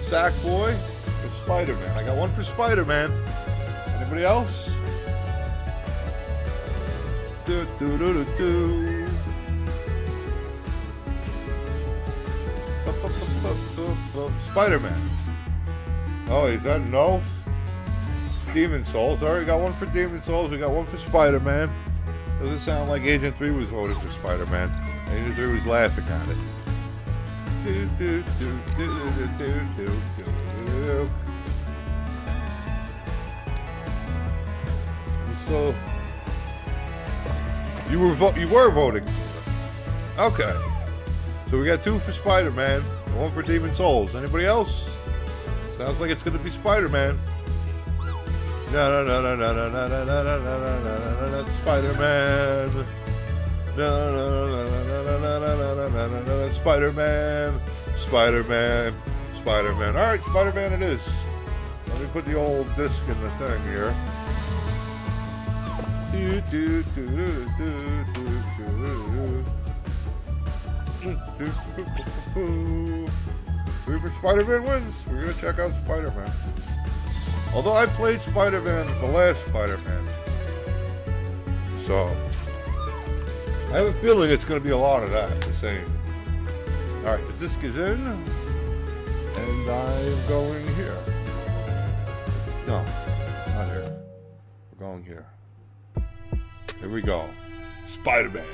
Sackboy, Spider-Man? I got one for Spider-Man. Anybody else? Do, do, do, do, do. Spider-Man. Oh, is that no? Demon's Souls. Alright, got one for Demon's Souls. We got one for Spider-Man. Doesn't sound like Agent 3 was voted for Spider-Man. Agent 3 was laughing at it. Do, do, do, do, do, do, do, do. So, you were vo- you were voting. Okay. So we got two for Spider-Man, one for Demon's Souls. Anybody else? Sounds like it's going to be Spider-Man. No, no, no, no, no, no, no, no, no, no, no, no, no, no, Spider-Man. No, no, no, no, no, no, no, no, no, no, no, no, Spider-Man. Spider-Man. Spider-Man. All right, Spider-Man it is. Let me put the old disc in the thing here. Super Spider-Man wins. We're gonna check out Spider-Man. Although I played Spider-Man, the last Spider-Man. So, I have a feeling it's going to be a lot of that, the same. Alright, the disc is in, and I'm going here. No, not here. We're going here. Here we go. Spider-Man.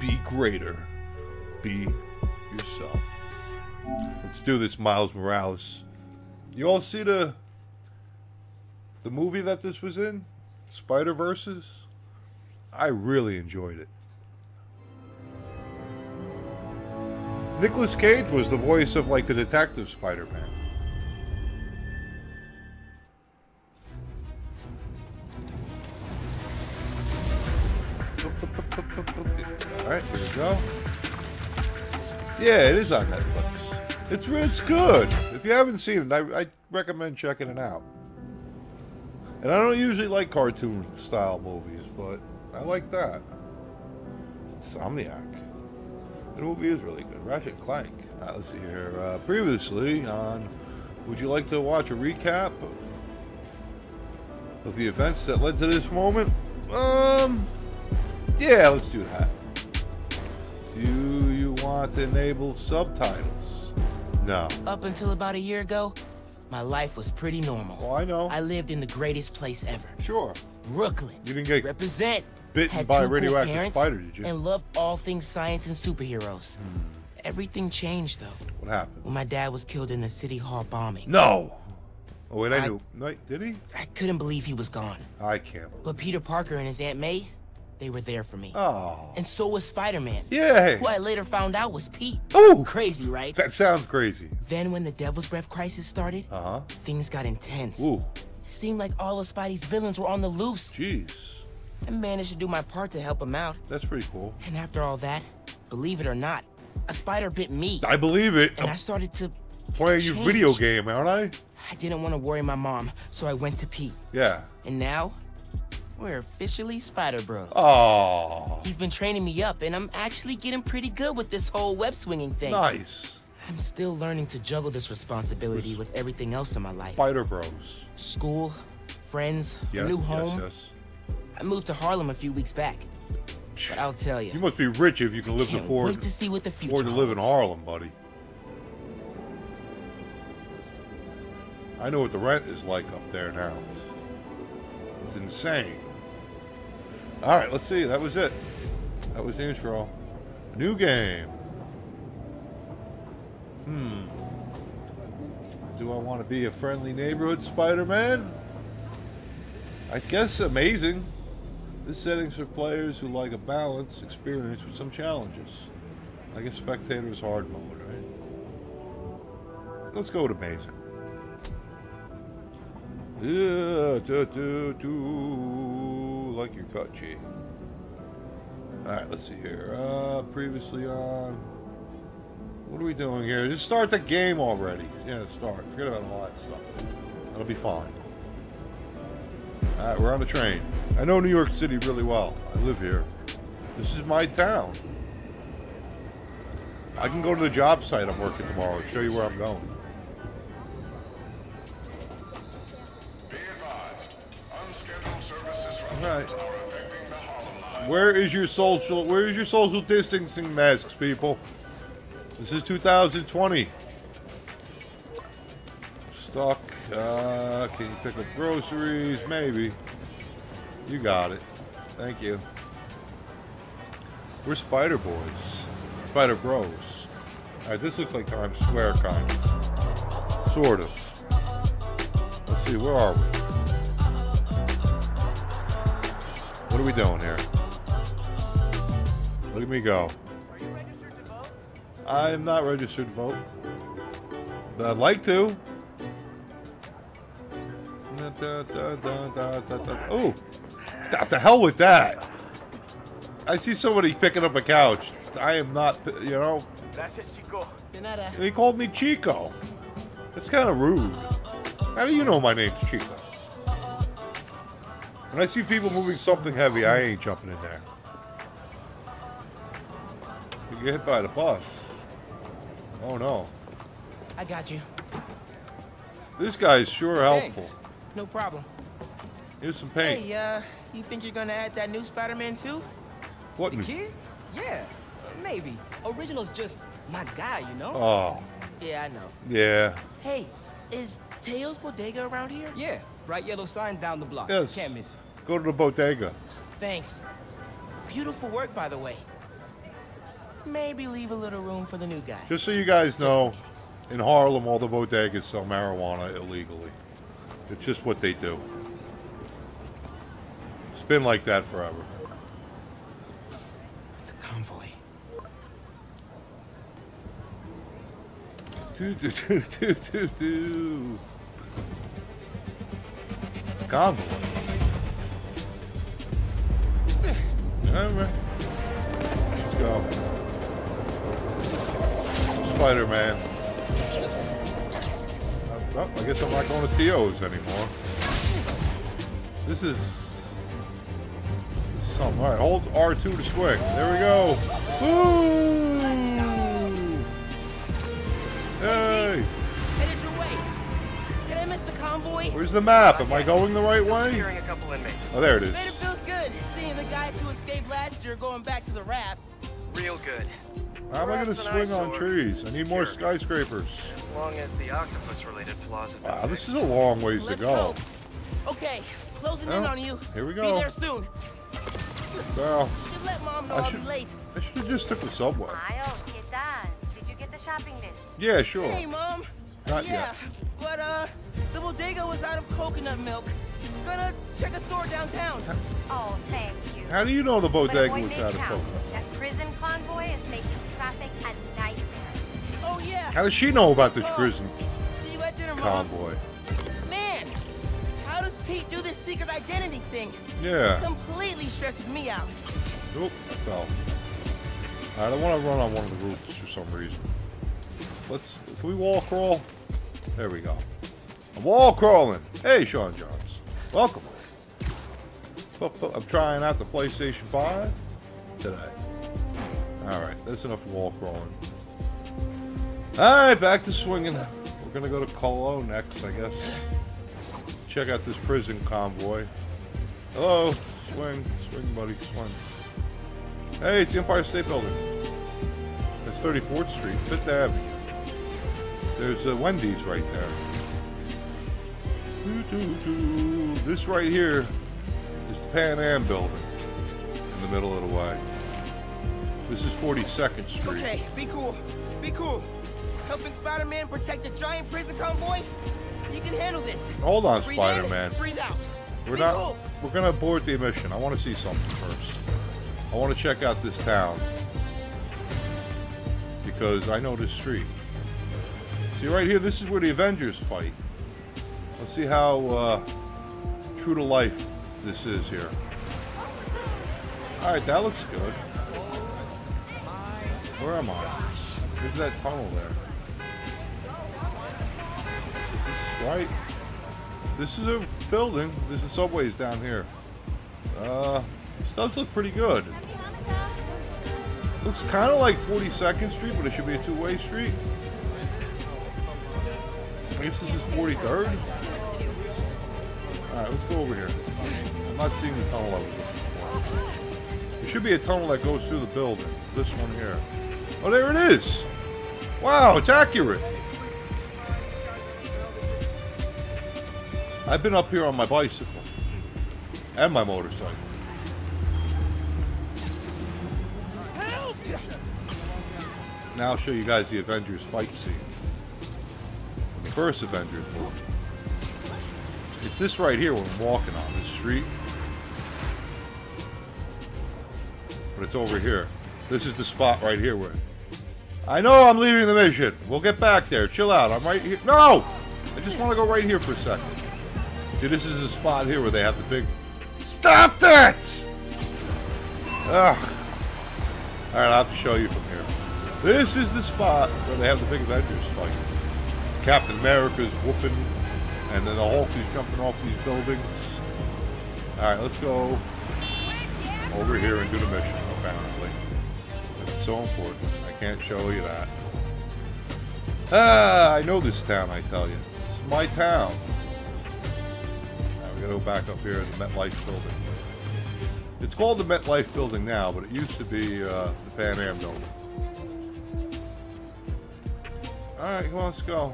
Be greater. Be yourself. Let's do this, Miles Morales. You all see the the movie that this was in, Spider Verses, I really enjoyed it. Nicolas Cage was the voice of like the detective Spider Man. All right, here we go. Yeah, it is on Netflix. It's it's good. If you haven't seen it, I, I recommend checking it out. And I don't usually like cartoon style movies, but I like that. Insomniac. The movie is really good. Ratchet Clank. Right, let's see here. Uh, previously on, would you like to watch a recap of the events that led to this moment? Um, yeah, let's do that. Do you want to enable subtitles? No. Up until about a year ago, my life was pretty normal. Oh, I know. I lived in the greatest place ever. Sure. Brooklyn. You didn't get Represent. bitten by a radioactive parents spider, did you? And loved all things science and superheroes. Hmm. Everything changed, though, What happened? when my dad was killed in the City Hall bombing. No. Oh wait, I, I- knew. No, did he? I couldn't believe he was gone. I can't. believe- But Peter Parker and his Aunt May, they were there for me. Oh. And so was Spider-Man. Yay. Who I later found out was Pete. Oh. Crazy, right? That sounds crazy. Then when the Devil's Breath crisis started, Uh huh. things got intense. Ooh. It seemed like all of Spidey's villains were on the loose. Jeez. I managed to do my part to help him out. That's pretty cool. And after all that, believe it or not, a spider bit me. I believe it. And I started to. playing your change. video game, aren't I? I didn't want to worry my mom, so I went to Pete. Yeah. And now, we're officially Spider Bros. Oh. He's been training me up, and I'm actually getting pretty good with this whole web swinging thing. Nice. I'm still learning to juggle this responsibility with everything else in my life Spider Bros. school, friends, Yes. new yes, home. yes. I moved to Harlem a few weeks back. But I'll tell you, You must be rich if you can live can't afford, wait to see what the future afford to live in. Harlem, buddy. I know what the rent is like up there now. It's insane. All right, let's see. That was it. That was the intro. New game. Hmm. Do I want to be a friendly neighborhood Spider-Man? I guess amazing. This setting's for players who like a balanced experience with some challenges. Like a spectator's hard mode, right? Let's go with amazing. Yeah, do, do, do, like your cut, G. Alright, let's see here. Uh, previously on. What are we doing here? Just start the game already. Yeah, start. Forget about all that stuff. That'll be fine. Alright, we're on the train. I know New York City really well. I live here. This is my town. I can go to the job site I'm working tomorrow and show you where I'm going. Services from Right. are affecting the Harlem line. Where is your social where is your social distancing masks, people? This is 2020. Stuck. Uh, can you pick up groceries? Maybe. You got it. Thank you. We're Spider Boys. Spider Bros. Alright, this looks like Times Square, kind of. Sort of. Let's see, where are we? What are we doing here? Look at me go. I am not registered to vote. But I'd like to. Da, da, da, da, da, da, da. Oh, da- the hell with that. I see somebody picking up a couch. I am not, you know. De nada. And he called me Chico. That's kind of rude. How do you know my name's Chico? When I see people moving something heavy, I ain't jumping in there. You get hit by the bus. Oh no. I got you. This guy's sure helpful. Thanks. No problem. Here's some paint. Hey, uh, you think you're gonna add that new Spider-Man too? what? in- Kid? Yeah, maybe. Original's just my guy, you know? Oh, Yeah, I know. yeah. Hey, is Teo's Bodega around here? Yeah, bright yellow sign down the block. Yes. Can't miss it. Go to the bodega. Thanks. Beautiful work, by the way. Maybe leave a little room for the new guy. Just so you guys know, in in Harlem, all the bodegas sell marijuana illegally. It's just what they do. It's been like that forever. The convoy. Do, do, do, do, do, do. Let's go. Spider-Man. Oh, I guess I'm not going to TO's anymore. This is... This is something. Alright, hold R2 to swing. There we go. Woo! Hey! Convoy? Where's the map? Am I going the right Still way? securing a couple inmates. Oh, there it is. Man, it feels good seeing the guys who escaped last year going back to the raft. Real good. How am I going to swing on trees? I need more skyscrapers. As long as the octopus-related flaws have been Wow, this fixed. is a long ways Let's to go. go. Okay, closing in on you. here we go. Be there soon. Well, Should let mom know I I'll should- be late. I should have just took the subway. Miles, ¿qué tal? Did you get the shopping list? Yeah, sure. Hey, mom. Not yeah, yet. but uh, the bodega was out of coconut milk. Gonna check a store downtown. Oh, thank you. How do you know the But bodega was out of Midtown. coconut? That prison convoy is making traffic a nightmare. Oh yeah. How does she know about the Oh, prison See you at dinner, mom. convoy? Man, how does Pete do this secret identity thing? Yeah. It Completely stresses me out. Oop, I fell. Alright, I want to run on one of the roofs for some reason. Let's. Can we wall crawl? There we go. I'm wall crawling. Hey, Sean Johns. Welcome. I'm trying out the PlayStation 5 today. Alright, that's enough wall crawling. Alright, back to swinging. We're going to go to Colo next, I guess. Check out this prison convoy. Hello. Swing, swing, buddy, swing. Hey, it's the Empire State Building. That's 34th Street, Fifth Avenue. There's a Wendy's right there. Doo, doo, doo. This right here is the Pan Am Building in the middle of the way. This is 42nd Street. Okay, be cool. Be cool. Helping Spider-Man protect a giant prison convoy? You can handle this. Hold on, Spider-Man. Breathe out. We're be not. cool. We're gonna board the mission. I want to see something first. I want to check out this town because I know this street. See right here. This is where the Avengers fight. Let's see how uh, true to life this is here. All right, that looks good. Where am I? There's that tunnel there. This is right. This is a building. There's the subways down here. Uh, this does look pretty good. Looks kind of like 42nd Street, but it should be a two-way street. I guess this is 43rd. All right, let's go over here. I'm not seeing the tunnel I was looking for. There should be a tunnel that goes through the building. This one here. Oh, there it is. Wow, it's accurate. I've been up here on my bicycle and my motorcycle. Now I'll show you guys the Avengers fight scene. The first Avengers movie. It's this right here when I'm walking on this street. But it's over here. This is the spot right here where. I know I'm leaving the mission. We'll get back there. Chill out. I'm right here. No! I just want to go right here for a second. See, this is the spot here where they have the big. Stop that! Ugh. Alright, I'll have to show you from here. This is the spot where they have the big Avengers fight. Captain America's whooping, and then the Hulk is jumping off these buildings. Alright, let's go over here and do the mission, apparently. It's so important. I can't show you that. Ah, I know this town, I tell you. It's my town. Now we gotta go back up here to the MetLife building. It's called the MetLife building now, but it used to be uh, the Pan Am building. Alright, come on, let's go.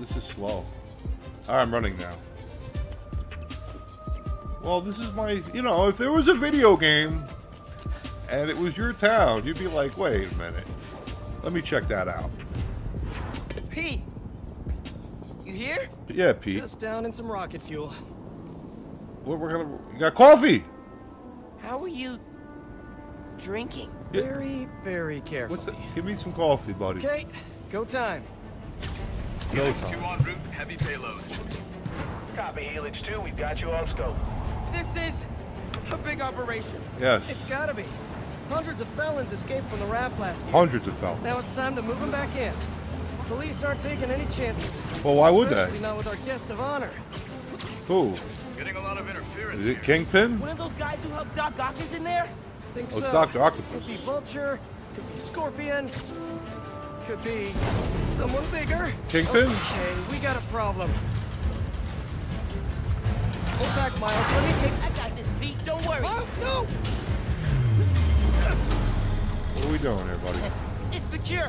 This is slow. Alright, I'm running now. Well, this is my, you know, if there was a video game and it was your town, you'd be like, wait a minute. Let me check that out. Pete, you here? Yeah, Pete. Just down in some rocket fuel. What we're gonna, you got coffee? How are you drinking? Yeah. Very, very carefully. Give me some coffee, buddy. Okay, go time. No time. en route, heavy payload. Copy, Helix 2. We've got you on scope. This is a big operation. Yes. It's gotta be. Hundreds of felons escaped from the raft last year. Hundreds of felons. Now it's time to move them back in. Police aren't taking any chances. Well, why would they? Especially not with our guest of honor. Who? Getting a lot of interference Is it here. Kingpin? One of those guys who helped Doc Ock is in there? Oh, Think Oh, so. it's Dr. Octopus. Could be Vulture. Could be Scorpion. Could be someone bigger. Kingpin? Okay, we got a problem. Hold back, Miles. Let me take. I got this, Pete. Don't worry. Oh no! What are we doing here, buddy? It's secure.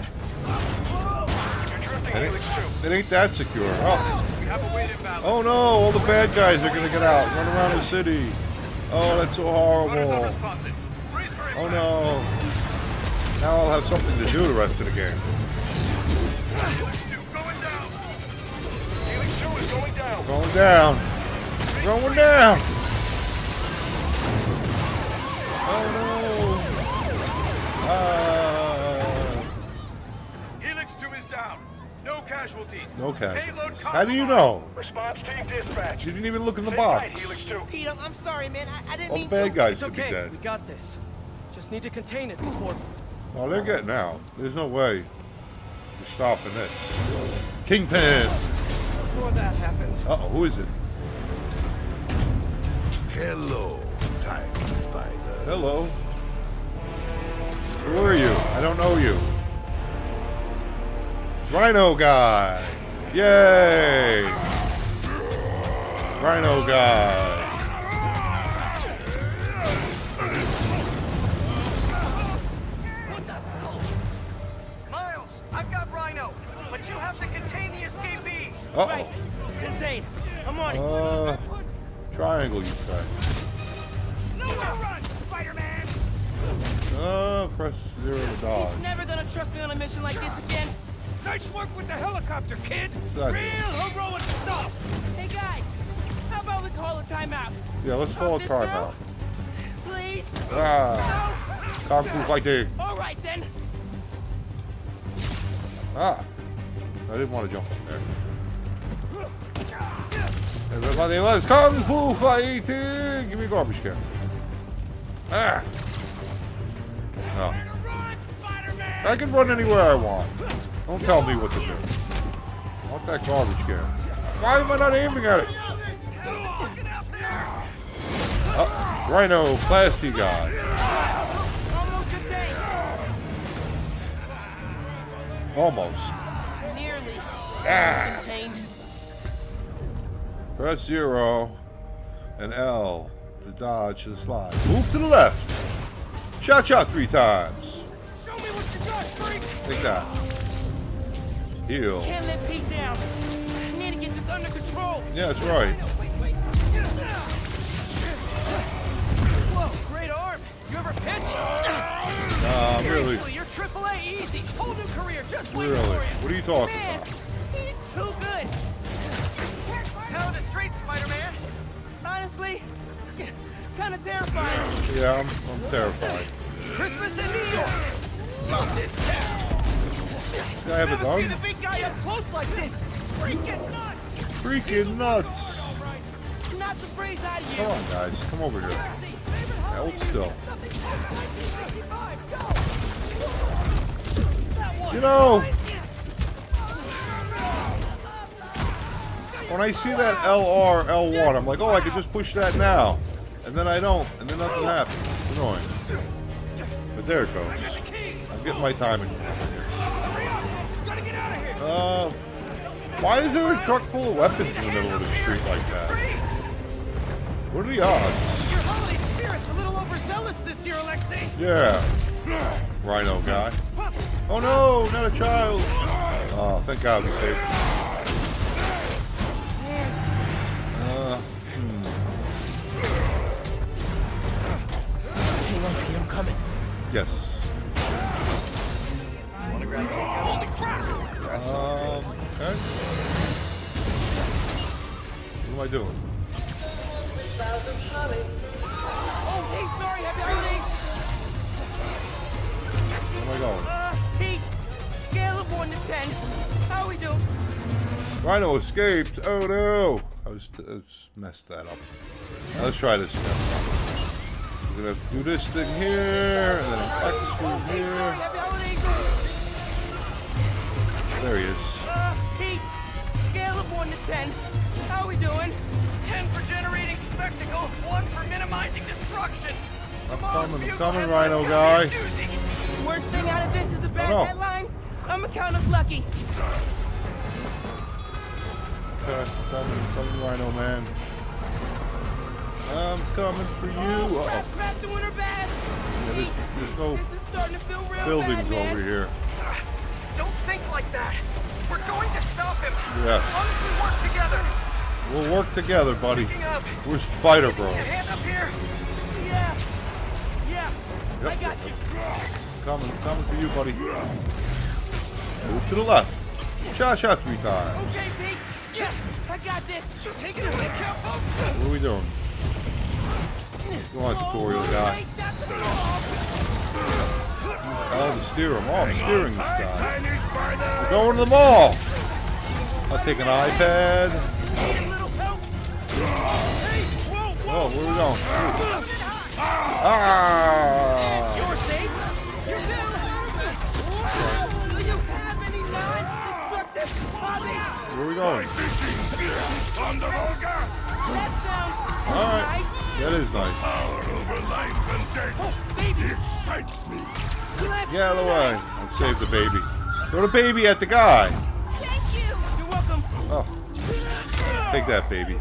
It ain't, it ain't that secure. Oh. We have a weight imbalance. oh no, all the bad guys are gonna get out, run around the city. Oh, that's so Runners horrible. unresponsive. Brace for Oh no. Now I'll have something to do the rest of the game. Helix 2 going down. Helix 2 is going down. Going down. Going down. Oh no. Ah. Helix 2 is down. No casualties. No cash. Payload How do you know? Response team dispatch. You didn't even look in the box. tight, Helix 2. Pete, I'm, I'm sorry, man. I, I didn't All the mean bad to. guys It's could be dead. We got this. Just need to contain it before. Oh, they're getting out. There's no way you're stopping this. Kingpin. Before that happens. Uh oh, who is it? Hello, tiny spider. Hello. Who are you? I don't know you. Rhino guy. Yay! Rhino guy. Uh Right. Insane. I'm on it. oh. Uh, triangle, you say. Nowhere run, Spider-Man. Uh, press zero to dodge. He's never gonna trust me on a mission like this again. Nice work with the helicopter, kid. That- Real heroic stuff. Hey guys, how about we call a timeout? Yeah, let's call a This timeout. now? Please. Ah, kung fu fighting. No. All right then. Ah, I didn't want to jump up there. Everybody, let's kung fu fighting. Give me a garbage can. Ah. No. I can run anywhere I want. Don't tell me what to do. I want that garbage can. Why am I not aiming at it? Get out there. Uh, Rhino, plasty guy. Almost. Almost. Nearly. Ah. Press zero and L to dodge the slide. Move to the left. Cha cha three times. Show me what you got, freak. Take that. Heal. Can't let Pete down. I need to get this under control. Yeah, that's right. Whoa, great arm. You ever pitch? Nah, really. Seriously, you're triple A easy. Whole new career. Just waiting Really. for you. What are you talking Man, about? he's too good. Down the street, Spider-Man. Honestly, kind of terrifying. Yeah, I'm, I'm terrified. Christmas in New York. Love this town. Do I have a Never see the big guy up close like this. Freaking nuts. Freaking nuts. Not the phrase I use. Come on, guys. Come over here. Hold still. You know, when I see that LR, L1, I'm like, oh, I could just push that now. And then I don't, and then nothing happens. It's annoying. But there it goes. I'm getting my timing. Uh, why is there a truck full of weapons in the middle of the street like that? What are the odds? Your holiday spirit's a little overzealous this year, Alexei. Yeah. Rhino guy. Oh no, not a child. Oh, thank God we saved him. Am I doing? Oh, hey, sorry. Happy holidays. Where am I going? Uh, Pete, scale of 1 to 10. How we doing? Rhino escaped. Oh no. I was, I was messed that up. Now, let's try this again. We're gonna do this thing here, and then practice move Hey, sorry. here. Happy holidays. There he is. Scale of one to ten. How we doing? Ten for generating spectacle, one for minimizing destruction. I'm coming, I'm coming, Rhino guy. Worst thing out of this is a bad no. headline. I'ma count us lucky. Okay, coming, coming, Rhino man. I'm coming for you. Oh, Uh oh. doing her bad. Yeah, there's, there's no This is starting to feel real buildings bad, over here. Don't think like that. We're going to stop him. Yeah. As long as we work together. We'll work together, buddy. We're Spider Bros. your hand up here. Yeah. Yeah. I Yep. got you. Coming, coming for you, buddy. Move to the left. Cha cha three times. Okay, Pete. Yeah, I got this. Take it away, careful. What are we doing? Go on, tutorial guy. Oh, the steer him. Oh, I'm steering this guy. We're going to the mall. I'll take an iPad. Oh, where are we going? Ah! You're safe. You're too. Do you have any non-destructive hobbies? Where are we going? On the Volga! That sounds All right. nice. That is nice. Power over life and death! Oh, baby. Excites me! Get out of the way. I'll save the baby. Throw the baby at the guy. Thank you. You're welcome. Oh, take that baby.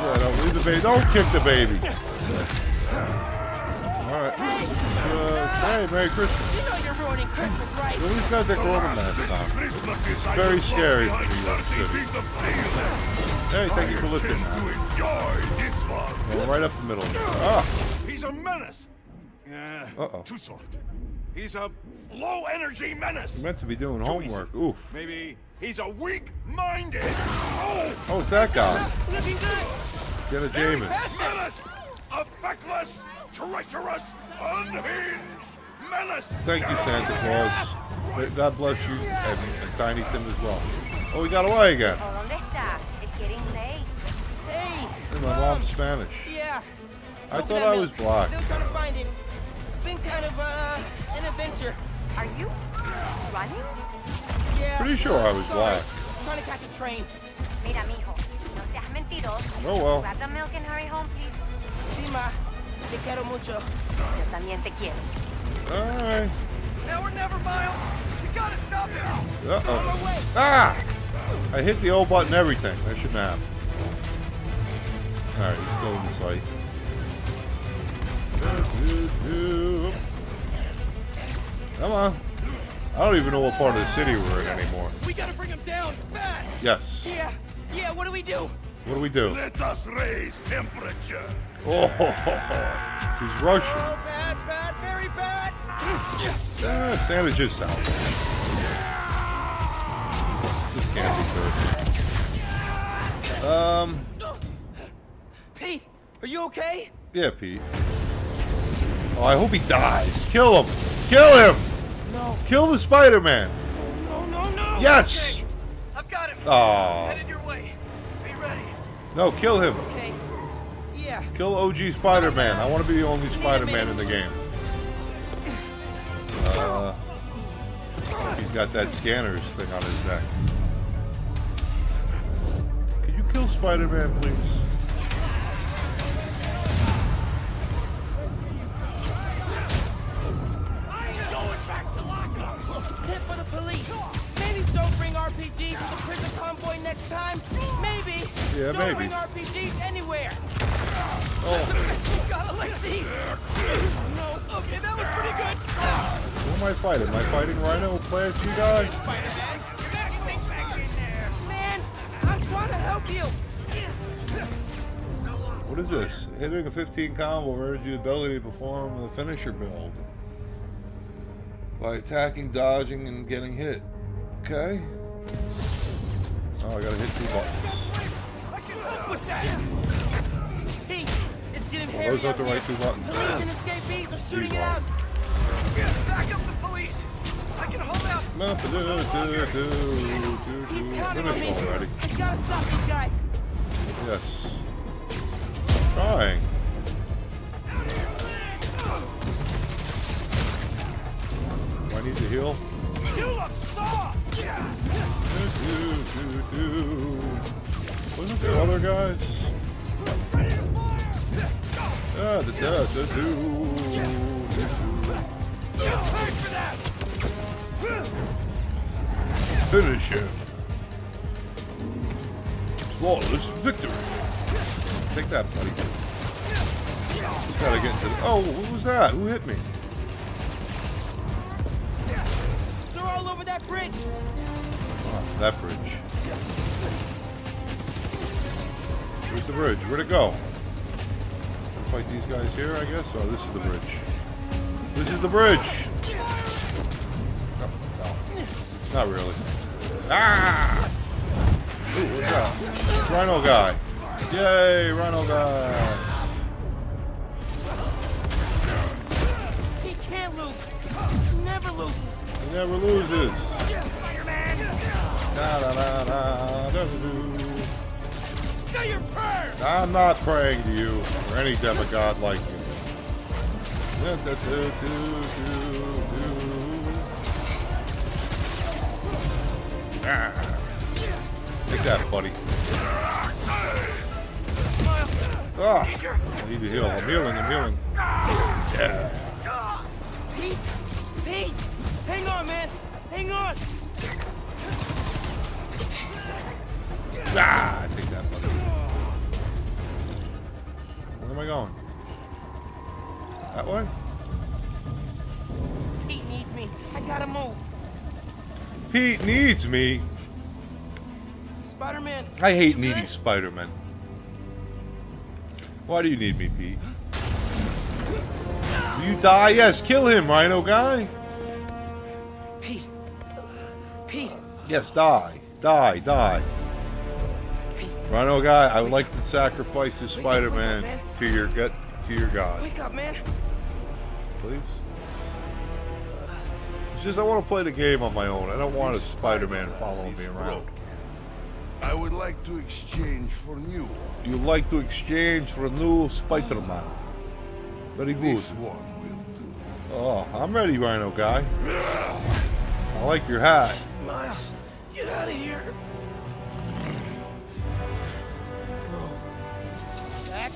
Don't. Yeah, don't leave the baby. Don't kick the baby. All right. Uh, hey, Merry Christmas. You know you're ruining Christmas, right? At least got that Gorman mask on. Christmas is Very scary for behind New York City. feet of steel. Hey, thank you for listening, Tend to enjoy this one. Right up the middle. Ah, He's a menace. Uh, Uh-oh. Too soft. He's a low energy menace. you meant to be doing homework. Oof. Maybe he's a weak minded. Oh! Oh, it's that guy. Looking good. Get a Jamin. Menace! A feckless, treacherous, unhinged menace! Thank you, Santa Claus. May- God bless you and, and Tiny Tim as well. Oh, we got away again. Oh, ¿dónde? It's getting late. Hey. And my mom's Spanish. Yeah. I Coconut thought I was milk. black. Still trying to find it. Been kind of uh an adventure. Are you running? Yeah. Pretty sure I was Sorry. black. Trying to catch a train. Mira, mijo, no seas mentiroso. Oh, well. Grab the milk and hurry home, please. Sí, ma. Te quiero mucho. Yo también te quiero. All right. Now or never, Miles. We gotta stop him. Uh-oh. Ah! I hit the O button everything. That shouldn't happen. Alright, he's still in sight. Come on. I don't even know what part of the city we're in anymore. We gotta bring him down fast. Yes. Yeah. Yeah. What do we do? What do we do? Let us raise temperature. Oh, he's Russian. Oh, bad, bad, very bad. Ah, Santa's just out. This can't be good. Um, Pete, are you okay? yeah, Pete. Oh, I hope he dies. Kill him. Kill him. No. Kill the Spider-Man. No. No. No. Yes. Okay, I've got him. Aw. Headed your way. Be ready. No, kill him. Okay. Yeah. Kill OG Spider-Man. I want to be the only Spider-Man in the game. Uh, he's got that scanners thing on his neck. Could you kill Spider-Man, please? Police. Maybe don't bring RPGs to the prison convoy next time. Maybe. Yeah, don't maybe. bring RPGs anywhere. Oh, Got Alexi. No. Okay, that was pretty good. who am I fighting? Am I fighting Rhino Player 2 guy? Man, Man, I'm trying to help you. What is this? Hitting a 15 combo raises the ability to perform the finisher build by attacking, dodging, and getting hit. Okay. Oh, I gotta hit two buttons. Pete, it's getting hairy those aren't the right two buttons. Escapees are shooting it out. Get back up the police. I can hold out. He's counting on me. Finish already. I gotta stop these guys. Yes. Trying. I need to heal? You look soft! Yeah, Do, do, do. Wasn't there other guys? Ah, da, da, da, do, do. Finish him. Flawless victory. Take that, buddy. Just gotta get to the. Oh, who was that? Who hit me? Over that bridge. Oh, that bridge. Where's the bridge? Where'd it go? Fight these guys here, I guess? Oh, this is the bridge. This is the bridge! No, no. Not really. Ah! Ooh, what's that? Rhino guy. Yay, Rhino guy. He never loses. Da, da, da, da, da, da, da. Say your prayers! I'm not praying to you or any demigod like you. Da, da, da, do, do, do. Ah. Take that, buddy. Ah, I need to heal. I'm healing. I'm healing. Yeah. Pete! Pete! Hang on, man! Hang on! Ah, I take that. Where am I going? That way? Pete needs me. I gotta move. Pete needs me. Spider-Man. I hate needy? Spider-Man. Why do you need me, Pete? You die? Yes, kill him, Rhino guy. Pete. Pete. Yes, die. Die, die. Rhino guy, I would like to sacrifice this Spider-Man to your gut to your god, Wake up, man. please. It's just I want to play the game on my own. I don't want a Spider-Man following me around. I would like to exchange for new one. You like to exchange for a new Spider-Man? Very good. This one will do. Oh, I'm ready, Rhino guy. I like your hat. Miles, get out of here. Bro. Back.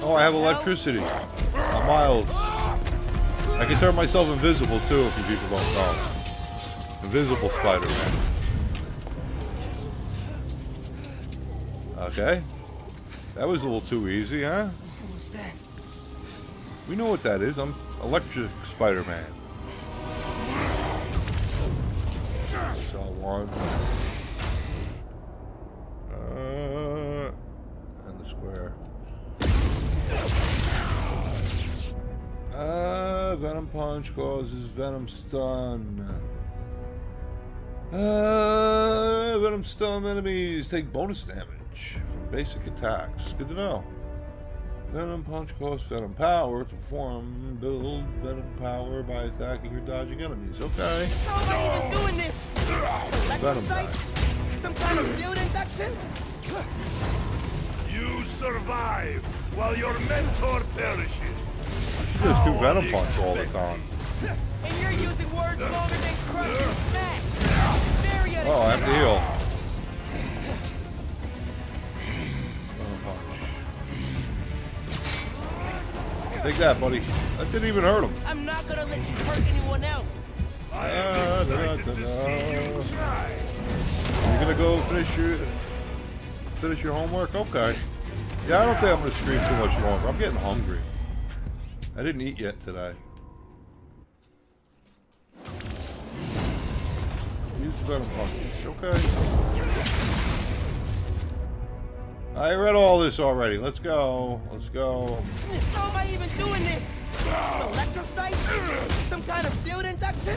Oh, I have electricity. I'm Miles. I can turn myself invisible too, if you people don't know. Invisible Spider-Man. Okay. That was a little too easy, huh? What was that? We know what that is. I'm Electric Spider-Man. One. Uh, and the square. Uh, Venom Punch causes Venom Stun. Uh, Venom Stun enemies take bonus damage from basic attacks. Good to know. Venom Punch costs Venom Power to perform build Venom Power by attacking or dodging enemies. Okay. How am I even doing this? Venom Electrocyte? Some kind of field induction? You survive while your mentor perishes. Just do Venom Punch all the time. And you're using words longer than crush and smash. Oh, I have to heal. Venom Take that, buddy. That didn't even hurt him. I'm not gonna let you hurt anyone else. You try. You're gonna go finish your finish your homework? Okay. Yeah, I don't think I'm gonna scream too much longer. I'm getting hungry. I didn't eat yet today. Use the venom punch. Okay. I read all this already. Let's go. Let's go. How am I even doing this? Electrocyte? Some kind of field induction?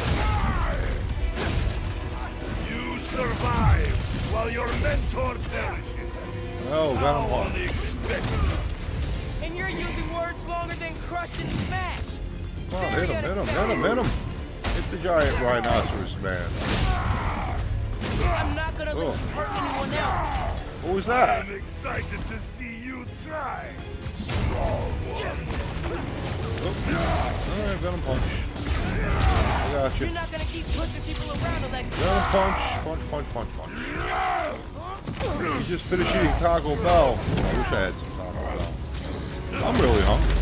You survive while your mentor perishes. Oh, venom How punch. unexpected. And you're using words longer than crush and smash. Come on, hit him, hit him, hit him, hit him. Hit the giant rhinoceros man. I'm not gonna let Oh. you hurt anyone else. What was that? I'm excited to see you try. Small one. Alright, venom punch. I got you. You're not gonna keep pushing people around, Alexi. Venom punch, punch, punch, punch, punch. You just finished eating Taco Bell. I wish I had some Taco Bell. I'm really hungry.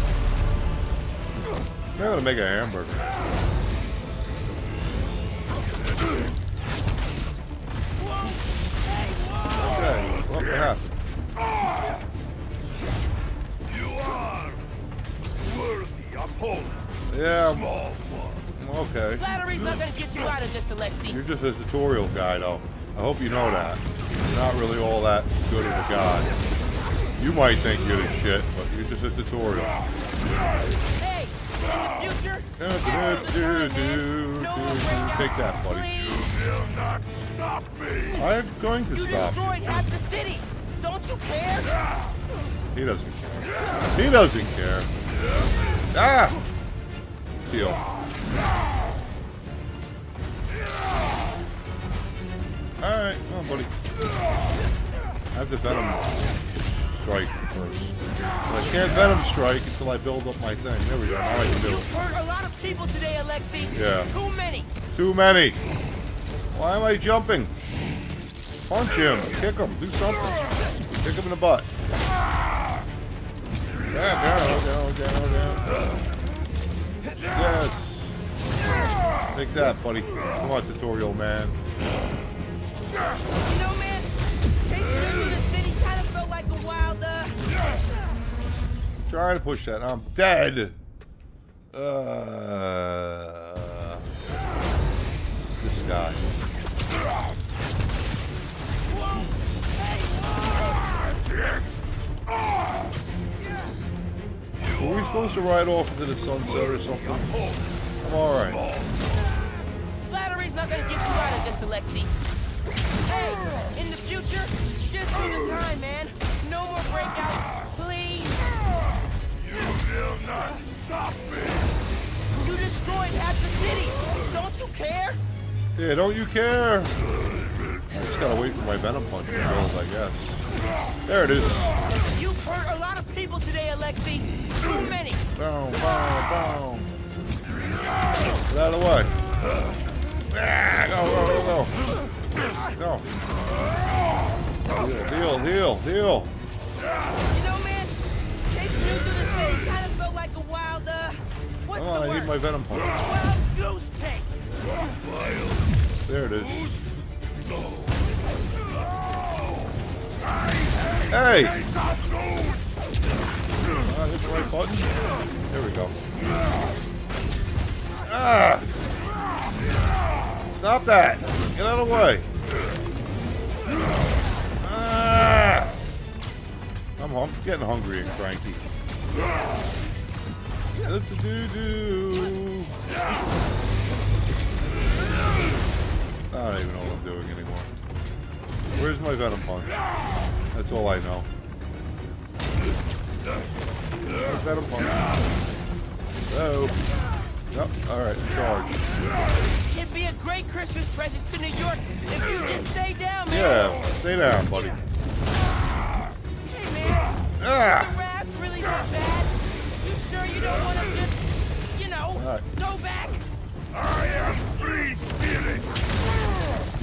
I'm gonna make a hamburger. Okay, what the happened? You are worthy opponent. Yeah, I'm- Small one. okay. Flattery's not gonna get you out of this, Alexi. You're just a tutorial guy, though. I hope you know that. You're not really all that good of a god. You might think you're the shit, but you're just a tutorial. Hey, in the future, Do, this is do, do. No do. Take that, buddy. please. Will not stop me. I'm going to You stop destroyed you. half the city. Don't you care? He doesn't care. He doesn't care. Ah! Seal. Alright, come on, buddy. I have to Venom strike first. But I can't Venom strike until I build up my thing. There we go. Now I can do You it. hurt a lot of people today, Alexi. Yeah. Too many. Too many. Why am I jumping? Punch him. Kick him. Do something. Kick him in the butt. Yeah, down, down, down, down. Yes. Take that, buddy. Come on, tutorial man. You know, man, chasing the city kind of felt like a wild, uh, Trying to push that. I'm dead. Uh, this guy. Were we supposed to ride off into the sunset or something? I'm alright. flattery's not gonna get you out of this, Alexi. Hey, in the future, just do the time, man. No more breakouts, please. You will not stop me. You destroyed half the city. Don't you care? Yeah, don't you care? I just gotta wait for my venom punch to build, I guess. There it is. Hurt a lot of people today, Alexi. Too many. Boom, boom, boom. Get out of the way. Ah, go, go, go, go. Heal, heal, heal, heal. You know, man, chasing you through the city kind of felt like a wild, uh, what's on, the I word? need my venom punch. Wild goose chase. There it is. Hey! Ah, hit the right button. There we go. Ah! Stop that! Get out of the way! Ah! I'm getting hungry and cranky. Do-do-do-do. I don't even know what I'm doing anymore. Where's my venom punch? That's all I know. Where's venom punch? Oh. Yep. All right. Charge. It'd be a great Christmas present to New York if you just stay down, man. Yeah. Stay down, buddy. Hey, man. Ah. The rap's really that bad. You sure you don't want to just, you know, right. go back? I am free spirit.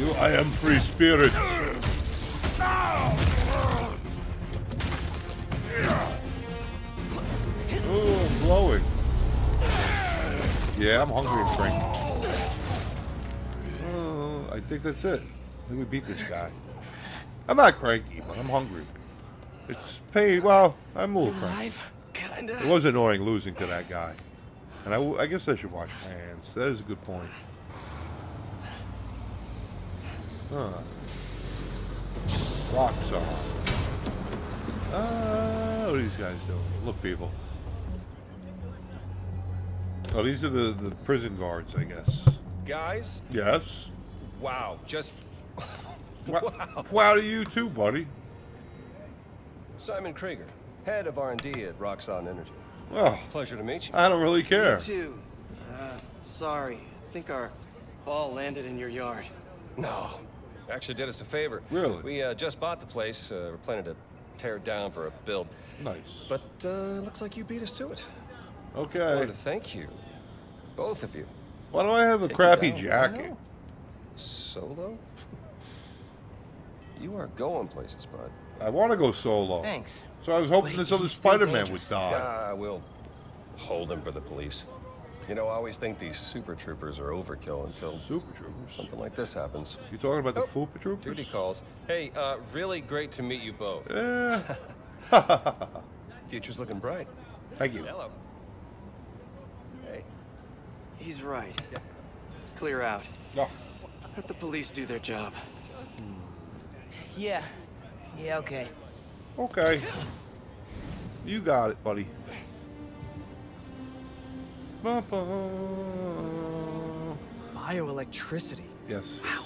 You, I am free spirit. Oh, I'm glowing. Yeah, I'm hungry and cranky. Uh, I think that's it. I think we beat this guy. I'm not cranky, but I'm hungry. It's pain. Well, I'm a little cranky. It was annoying losing to that guy. And I guess I should wash my hands. That is a good point. Huh. Rock song. Uh, what are these guys doing? Look, people. Oh, these are the, the prison guards, I guess. Guys, Yes. wow, just Wow. wow to you too, buddy. Simon Krieger, head of R&D at Roxxon Energy. Well, Pleasure to meet you. I don't really care. Too. Uh, sorry. I think our ball landed in your yard. No, actually did us a favor. Really? We uh, just bought the place. Uh, we're planning to tear it down for a build. Nice. But uh, looks like you beat us to it. I Okay. wanted to thank you, both of you, Why do I have a Take crappy down, jacket? Solo? You are going places, bud. I want to go solo. Thanks. So I was hoping But this other Spider-Man would dangerous. die. Ah, we'll hold him for the police. You know, I always think these super troopers are overkill until Super Troopers. something like this happens. You talking about the Oh, Fupa Troopers? Duty calls. Hey, uh, really great to meet you both. Yeah. Future's looking bright. Thank you. Hello. Hey. He's right. Let's clear out. Oh, Let the police do their job. Yeah. Yeah, okay. okay. You got it, buddy. Ba-ba. Bioelectricity. Yes. Wow.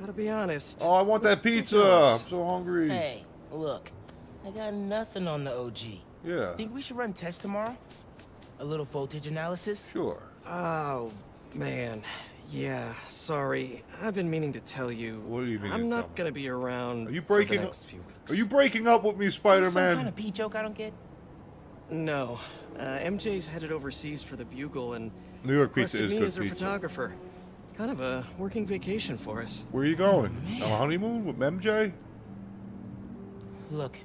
Gotta be honest. Oh, I want that pizza. I'm so hungry. Hey, look. I got nothing on the OG. Yeah. Think we should run tests tomorrow? A little voltage analysis? Sure. Oh, man. Yeah, sorry. I've been meaning to tell you. What do you mean I'm not gonna be around Are you for breaking? the next few weeks. Are you breaking up with me, Spider-Man? Some kind of pee joke I don't get? No. Uh, MJ's headed overseas for the Bugle and New York pizza requested is me good as her pizza. photographer. Kind of a working vacation for us. Where are you going? On a honeymoon with MJ? Look,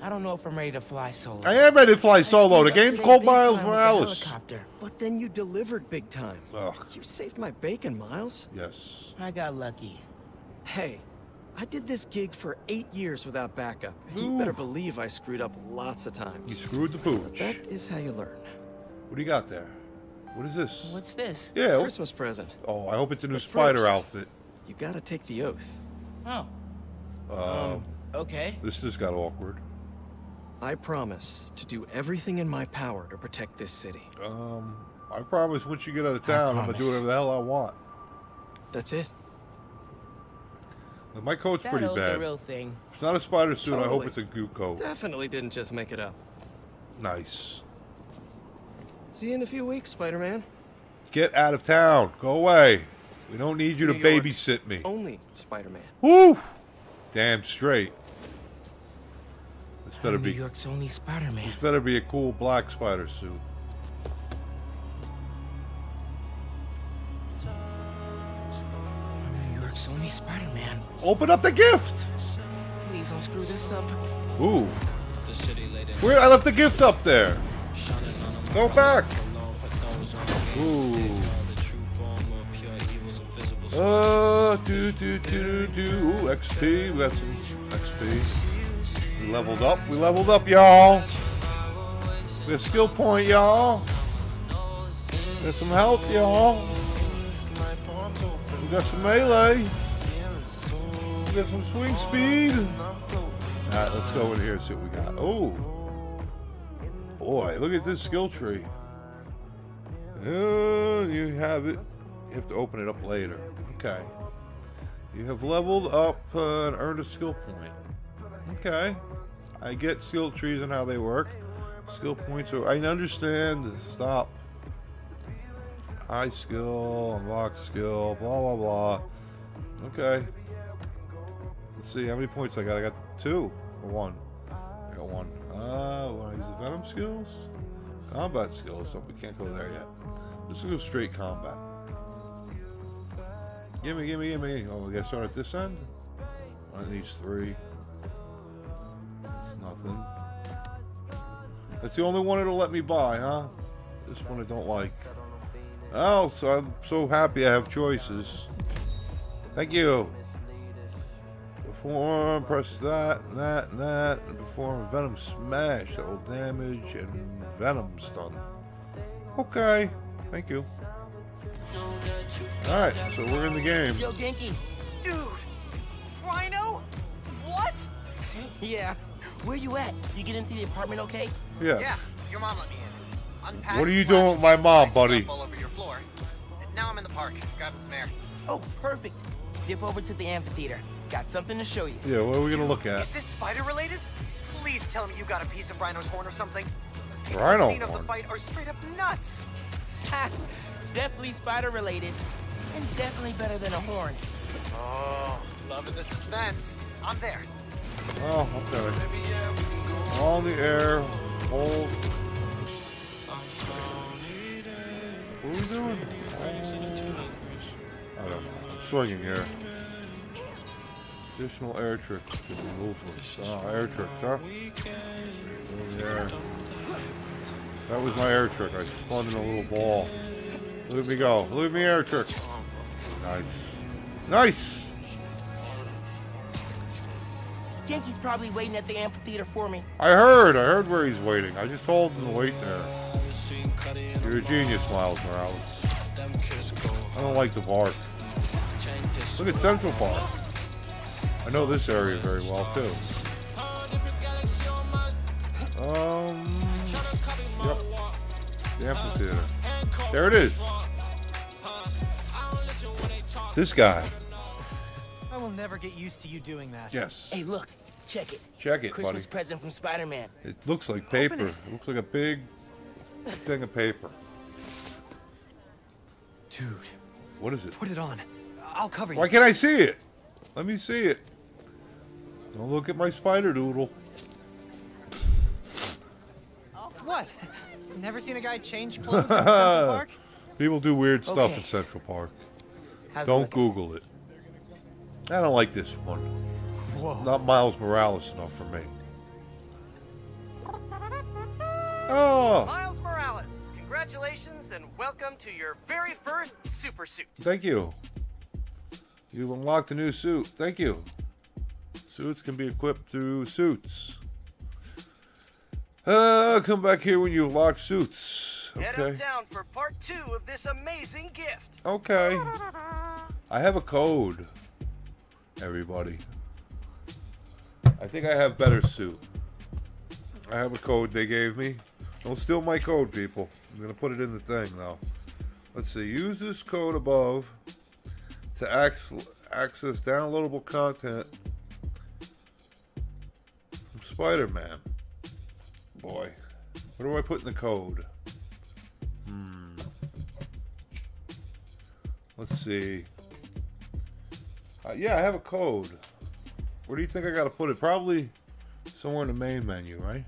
I don't know if I'm ready to fly solo. I am ready to fly solo. The screwed up game's today called big Miles time with the Morales. helicopter. But then you delivered big time. Ugh. You saved my bacon, Miles. Yes. I got lucky. Hey, I did this gig for eight years without backup. Ooh. You better believe I screwed up lots of times. You screwed the pooch. That is how you learn. What do you got there? What is this? What's this? Yeah. Christmas present. Oh, I hope it's a new But spider first- outfit. You gotta take the oath. Oh, Um, okay. this just got awkward. I promise to do everything in my power to protect this city. Um, I promise once you get out of town, I'm gonna do whatever the hell I want. That's it. My coat's That pretty oath bad. a real thing. It's not a spider suit. I hope it's a goo coat. Definitely didn't just make it up. Nice. See you in a few weeks, Spider-Man. Get out of town. Go away. We don't need you to York's babysit me. Only Spider-Man. Woo! Damn straight. This better I'm New. York's only Spider-Man. This better be a cool black spider suit. I'm New York's only Spider-Man. Open up the gift. Please don't screw this up. Ooh. the Where I left the gift up there. Go back. Ooh. Uh, do do do do. Ooh, XP. We got some XP. We leveled up. We leveled up, y'all. We got skill point, y'all. We got some health, y'all. We got some melee. Got some swing speed. All right, let's go in here and see what we got. Oh, boy, look at this skill tree. Uh, you have it. You have to open it up later. Okay. You have leveled up uh, and earned a skill point. Okay. I get skill trees and how they work. Skill points are. I understand. Stop. High skill, unlock skill, blah blah blah. Okay. Let's see how many points I got. I got two or one. I got one. Uh, want to use the venom skills? Combat skills. So we can't go there yet. Let's go straight combat. Gimme, gimme, gimme. Oh, we gotta start at this end? One of these three. That's nothing. That's the only one it'll let me buy, huh? This one I don't like. Oh, so I'm so happy I have choices. Thank you. Perform, press that, that, and that, and perform a Venom Smash that will damage and Venom stun. Okay, thank you. Alright, so we're in the game. Yo, Ganke. Dude! Rhino? What? Yeah. Where you at? You get into the apartment okay? Yeah. Yeah, your mom let me in. Unpacked, What are you doing with my mom, buddy? All over your floor. Now I'm in the park, grabbing some air. Oh, perfect. Dip over to the amphitheater. Got something to show you. Yeah, what are we gonna look at? Is this spider related? Please tell me you got a piece of Rhino's horn or something. Rhino I've seen of the fight are straight up nuts. Ha! Definitely spider related. And definitely better than a horn. Oh, loving the suspense. I'm there. Oh, okay. On the air, hold. What are we doing? I don't know. I'm swinging here. Additional air tricks to be ruthless. Oh, ah, air tricks, huh? Yeah. That was my air trick. I spun in a little ball. Look me go. Look me air trick. Nice. Nice! Ganke's probably waiting at the amphitheater for me. I heard. I heard where he's waiting. I just told him to wait there. You're a genius, Miles Morales. I don't like the park. Look at Central Park. I know this area very well, too. Um, yep. The amphitheater. There it is. This guy. I will never get used to you doing that. Yes. Hey, look. Check it. Check it, Christmas buddy. present from Spider-Man. It looks like paper. It looks like a big thing of paper. Dude. What is it? Put it on. I'll cover you. Why can't I see it? Let me see it. Don't look at my spider doodle. What? Never seen a guy change clothes in Central Park? People do weird stuff Okay. in Central Park. How's Don't looking? Google it. I don't like this one. Whoa. Not Miles Morales enough for me. Oh, Miles Morales, congratulations and welcome to your very first super suit. thank you. You unlocked a new suit. Thank you. Suits can be equipped through suits. Uh, come back here when you unlock suits. Head Okay. uptown for part two of this amazing gift. Okay. I have a code, everybody. I think I have better suit. I have a code they gave me. Don't steal my code, people. I'm going to put it in the thing, though. Let's see. Use this code above to access downloadable content from Spider Man. Boy. What do I put in the code? Hmm. Let's see. Uh, yeah, I have a code. Where do you think I got to put it? Probably somewhere in the main menu, right?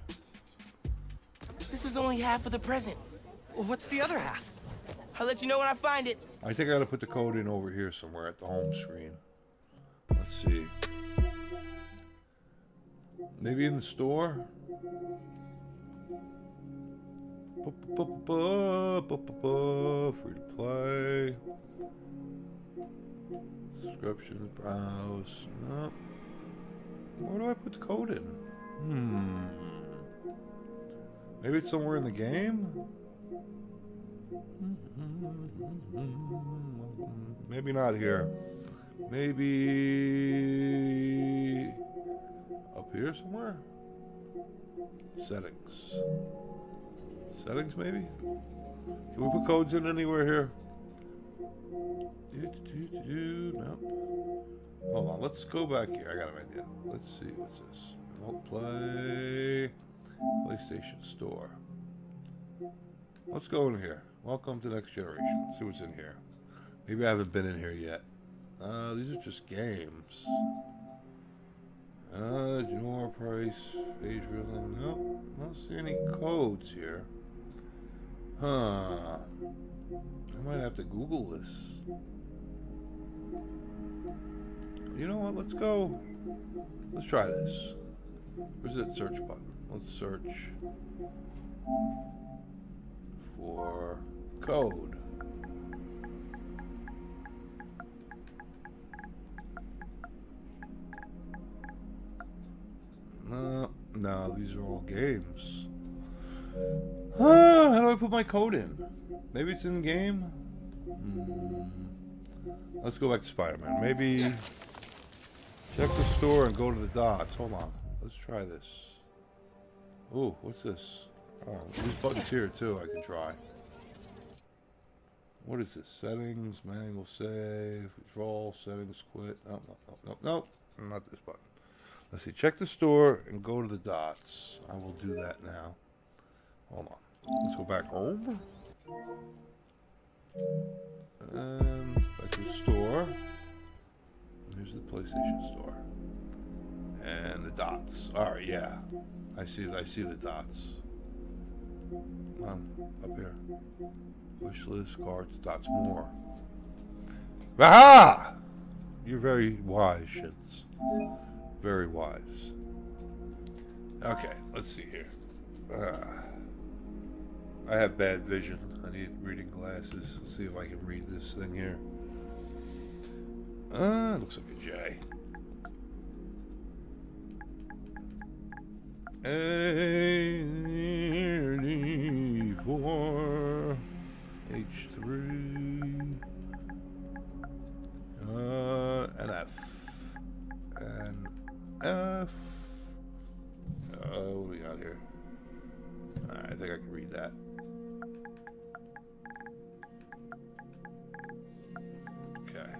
This is only half of the present. What's the other half? I'll let you know when I find it. I think I got to put the code in over here somewhere at the home screen. Let's see. Maybe in the store? Free to play. Subscriptions, browse. Where do I put the code in? Hmm. Maybe it's somewhere in the game? Maybe not here. Maybe up here somewhere? Settings. Settings, maybe? Can we put codes in anywhere here? Nope. Hold on, let's go back here. I got an idea. Let's see, what's this? Remote play. PlayStation Store. Let's go in here. Welcome to Next Generation. Let's see what's in here. Maybe I haven't been in here yet. Uh, these are just games. Uh, more price, page reeling. Nope, don't see any codes here. Huh. I might have to Google this. You know what? Let's go. Let's try this. Where's that search button? Let's search for code. No, no, these are all games. Ah, how do I put my code in? Maybe it's in game? Hmm. Let's go back to Spider-Man. Maybe check the store and go to the dots. Hold on. Let's try this. Ooh, what's this? Oh, these buttons here too I can try. What is this? Settings, manual save, control, settings, quit. No, no, no, no, no, not this button. Let's see. Check the store and go to the dots. I will do that now. Hold on. Let's go back home. And back to the store. Here's the PlayStation store. And the dots. Alright, yeah. I see I see the dots. On, up here. Wishlist, cards, dots, more. Aha! You're very wise, Shins. Very wise. Okay, let's see here. Uh, I have bad vision. I need reading glasses. Let's see if I can read this thing here. Uh, looks like a J. A four. H3, uh, and F, and F. Oh, what do we got here? Right, I think I can read that. Okay.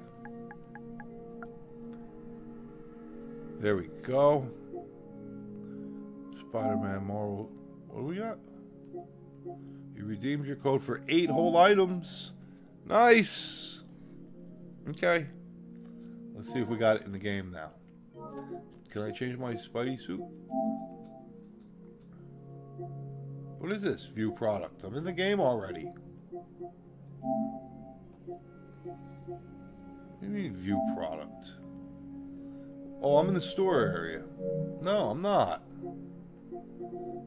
There we go. Spider-Man Marvel. What do we got? You redeemed your code for eight oh. whole items. Nice. Okay. Let's see if we got it in the game now. Can I change my Spidey suit? What is this? View product. I'm in the game already. What do you mean view product? Oh, I'm in the store area. No, I'm not.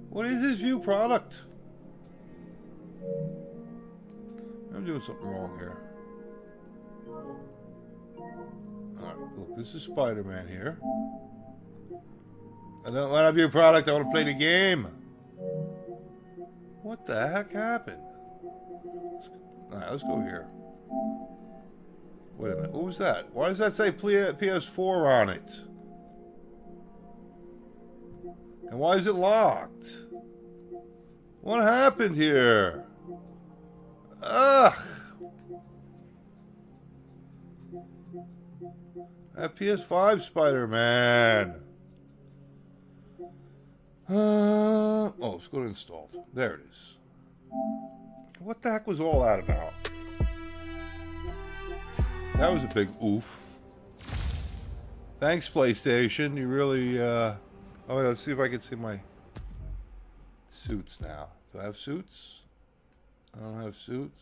What is this view product? I'm doing something wrong here. Alright, look, this is Spider-Man here. I don't want to view product, I want to play the game. What the heck happened? Alright, let's go here. Wait a minute, what was that? Why does that say PS4 on it? And why is it locked? What happened here? Ugh! That PS5 Spider-Man. Uh, oh, let's go to installed. There it is. What the heck was all that about? That was a big oof. Thanks, PlayStation. You really, uh... Oh, let's see if I can see my suits now. Do I have suits? I don't have suits.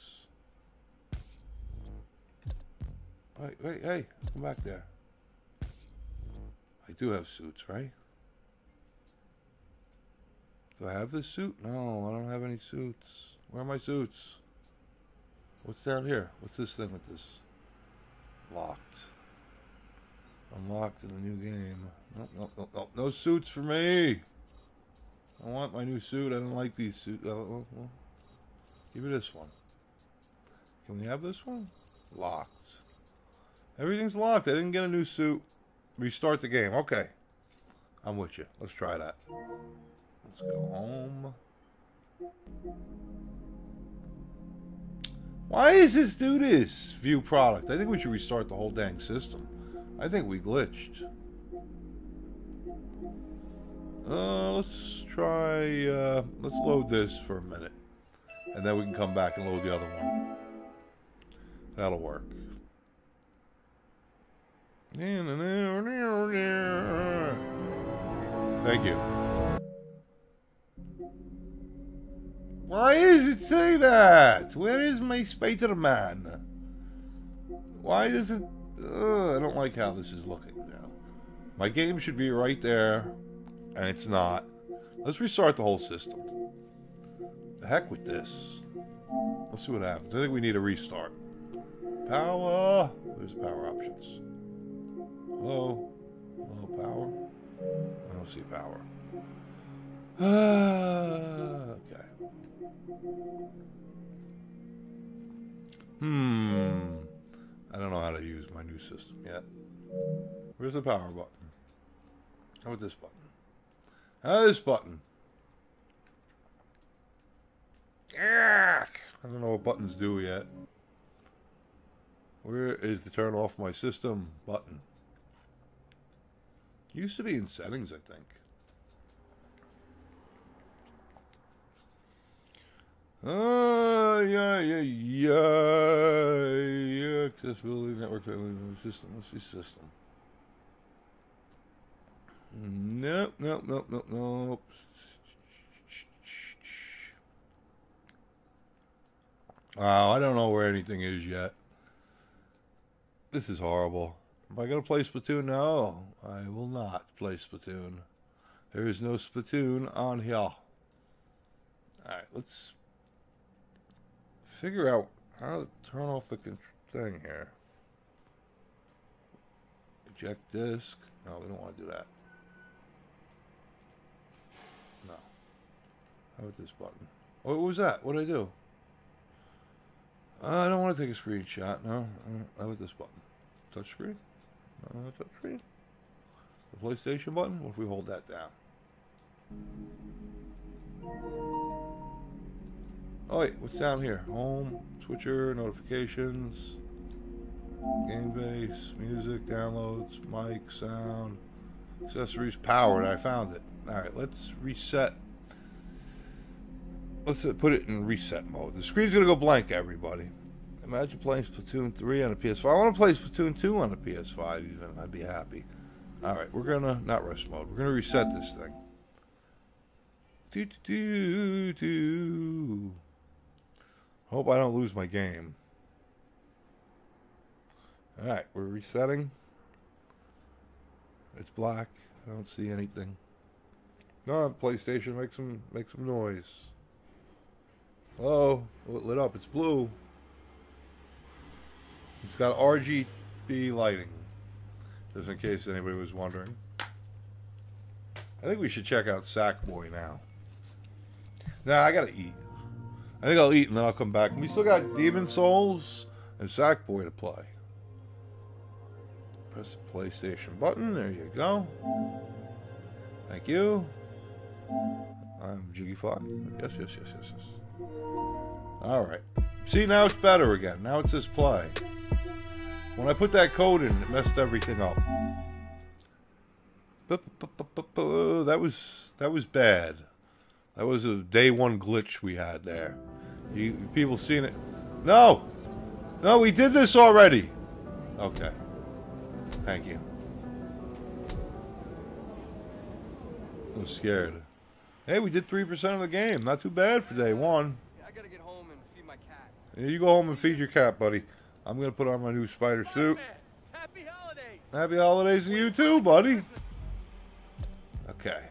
Wait, wait, hey, come back there. I do have suits, right? Do I have this suit? No, I don't have any suits. Where are my suits? What's down here? What's this thing with this? Locked. Unlocked in the new game. Nope, nope, nope, nope. No suits for me. I want my new suit. I don't like these suits. Give me this one. Can we have this one? Locked. Everything's locked. I didn't get a new suit. Restart the game. Okay. I'm with you. Let's try that. Let's go home. Why does this do this? View product. I think we should restart the whole dang system. I think we glitched. Uh, let's try, uh, let's load this for a minute. And then we can come back and load the other one. That'll work. Thank you. Why does it say that? Where is my Spider-Man? Why does it... Uh, I don't like how this is looking now. My game should be right there, and it's not. Let's restart the whole system. The heck with this. Let's see what happens. I think we need a restart. Power. There's power options. Hello. Hello, power. I don't see power. okay. Hmm. I don't know how to use my new system yet. Where's the power button? How about this button? How about this button? I don't know what buttons do yet. Where is the turn off my system button? Used to be in settings, I think. Ah, yeah, yeah, yeah, yeah. Accessibility, network, family, system. Let's see system. Nope, nope, nope, nope, nope. Oh, I don't know where anything is yet. This is horrible. Am I going to play Splatoon? No, I will not play Splatoon. There is no Splatoon on here. Alright, let's figure out how to turn off the thing here. Eject disk. No, we don't want to do that. No. How about this button? What was that? What did I do? Uh, I don't want to take a screenshot. No. How about this button? Touch screen? No, touch screen. The PlayStation button? What if we hold that down? Oh wait, what's down here? Home, switcher, notifications, game base, music, downloads, mic, sound, accessories, powered. I found it. All right, let's reset. Let's uh, put it in reset mode. The screen's gonna go blank, everybody. Imagine playing Splatoon 3 on a PS5. I want to play Splatoon 2 on a PS5 even. I'd be happy. All right, we're gonna not rest mode. We're gonna reset this thing. Do do do do. Hope I don't lose my game. All right, we're resetting. It's black. I don't see anything. No, PlayStation, make some make some noise. Hello, oh, it lit up. It's blue. It's got RGB lighting, just in case anybody was wondering. I think we should check out Sackboy now. Nah, I gotta eat. I think I'll eat and then I'll come back. We still got Demon Souls and Sackboy to play. Press the PlayStation button. There you go. Thank you. I'm Jiggy Fly. Yes, yes, yes, yes, yes. All right. See, now it's better again. Now it says play. When I put that code in, it messed everything up. That was that was bad. That was a day one glitch we had there. You people seen it? No, no, we did this already. Okay. Thank you. I'm scared. Hey, we did three percent of the game. Not too bad for day one. I gotta get home and feed my cat. Yeah, you go home and feed your cat, buddy. I'm gonna put on my new spider suit. Happy holidays! Happy holidays to you too, buddy. Okay.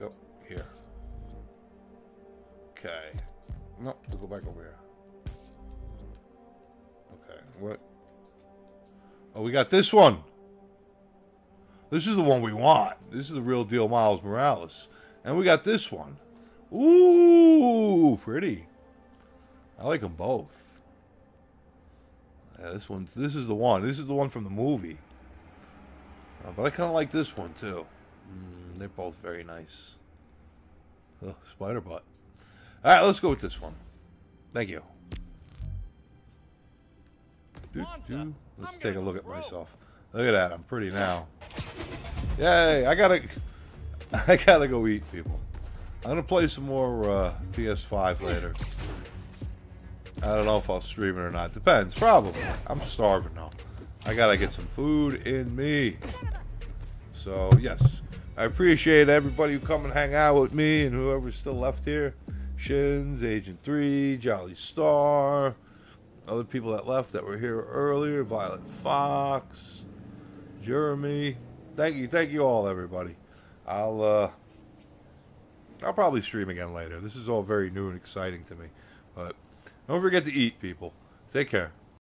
Go here. Okay. No, we'll go back over here. Okay, what? Oh, we got this one. This is the one we want. This is the real deal Miles Morales. And we got this one. Ooh, pretty. I like them both. Yeah, this one. This is the one. This is the one from the movie. Uh, but I kind of like this one too. Mm, they're both very nice. Oh, spider butt. All right, let's go with this one. Thank you. Let's take a look at myself. Look at that. I'm pretty now. Yay! I gotta. I gotta go eat, people. I'm gonna play some more uh, PS5 later. I don't know if I'll stream it or not. Depends. Probably. I'm starving now. I gotta get some food in me. So yes, I appreciate everybody who come and hang out with me and whoever's still left here. Shins, Agent Three, Jolly Star, other people that left that were here earlier. Violet Fox, Jeremy. Thank you, thank you all, everybody. I'll uh, I'll probably stream again later. This is all very new and exciting to me, but don't forget to eat, people. Take care.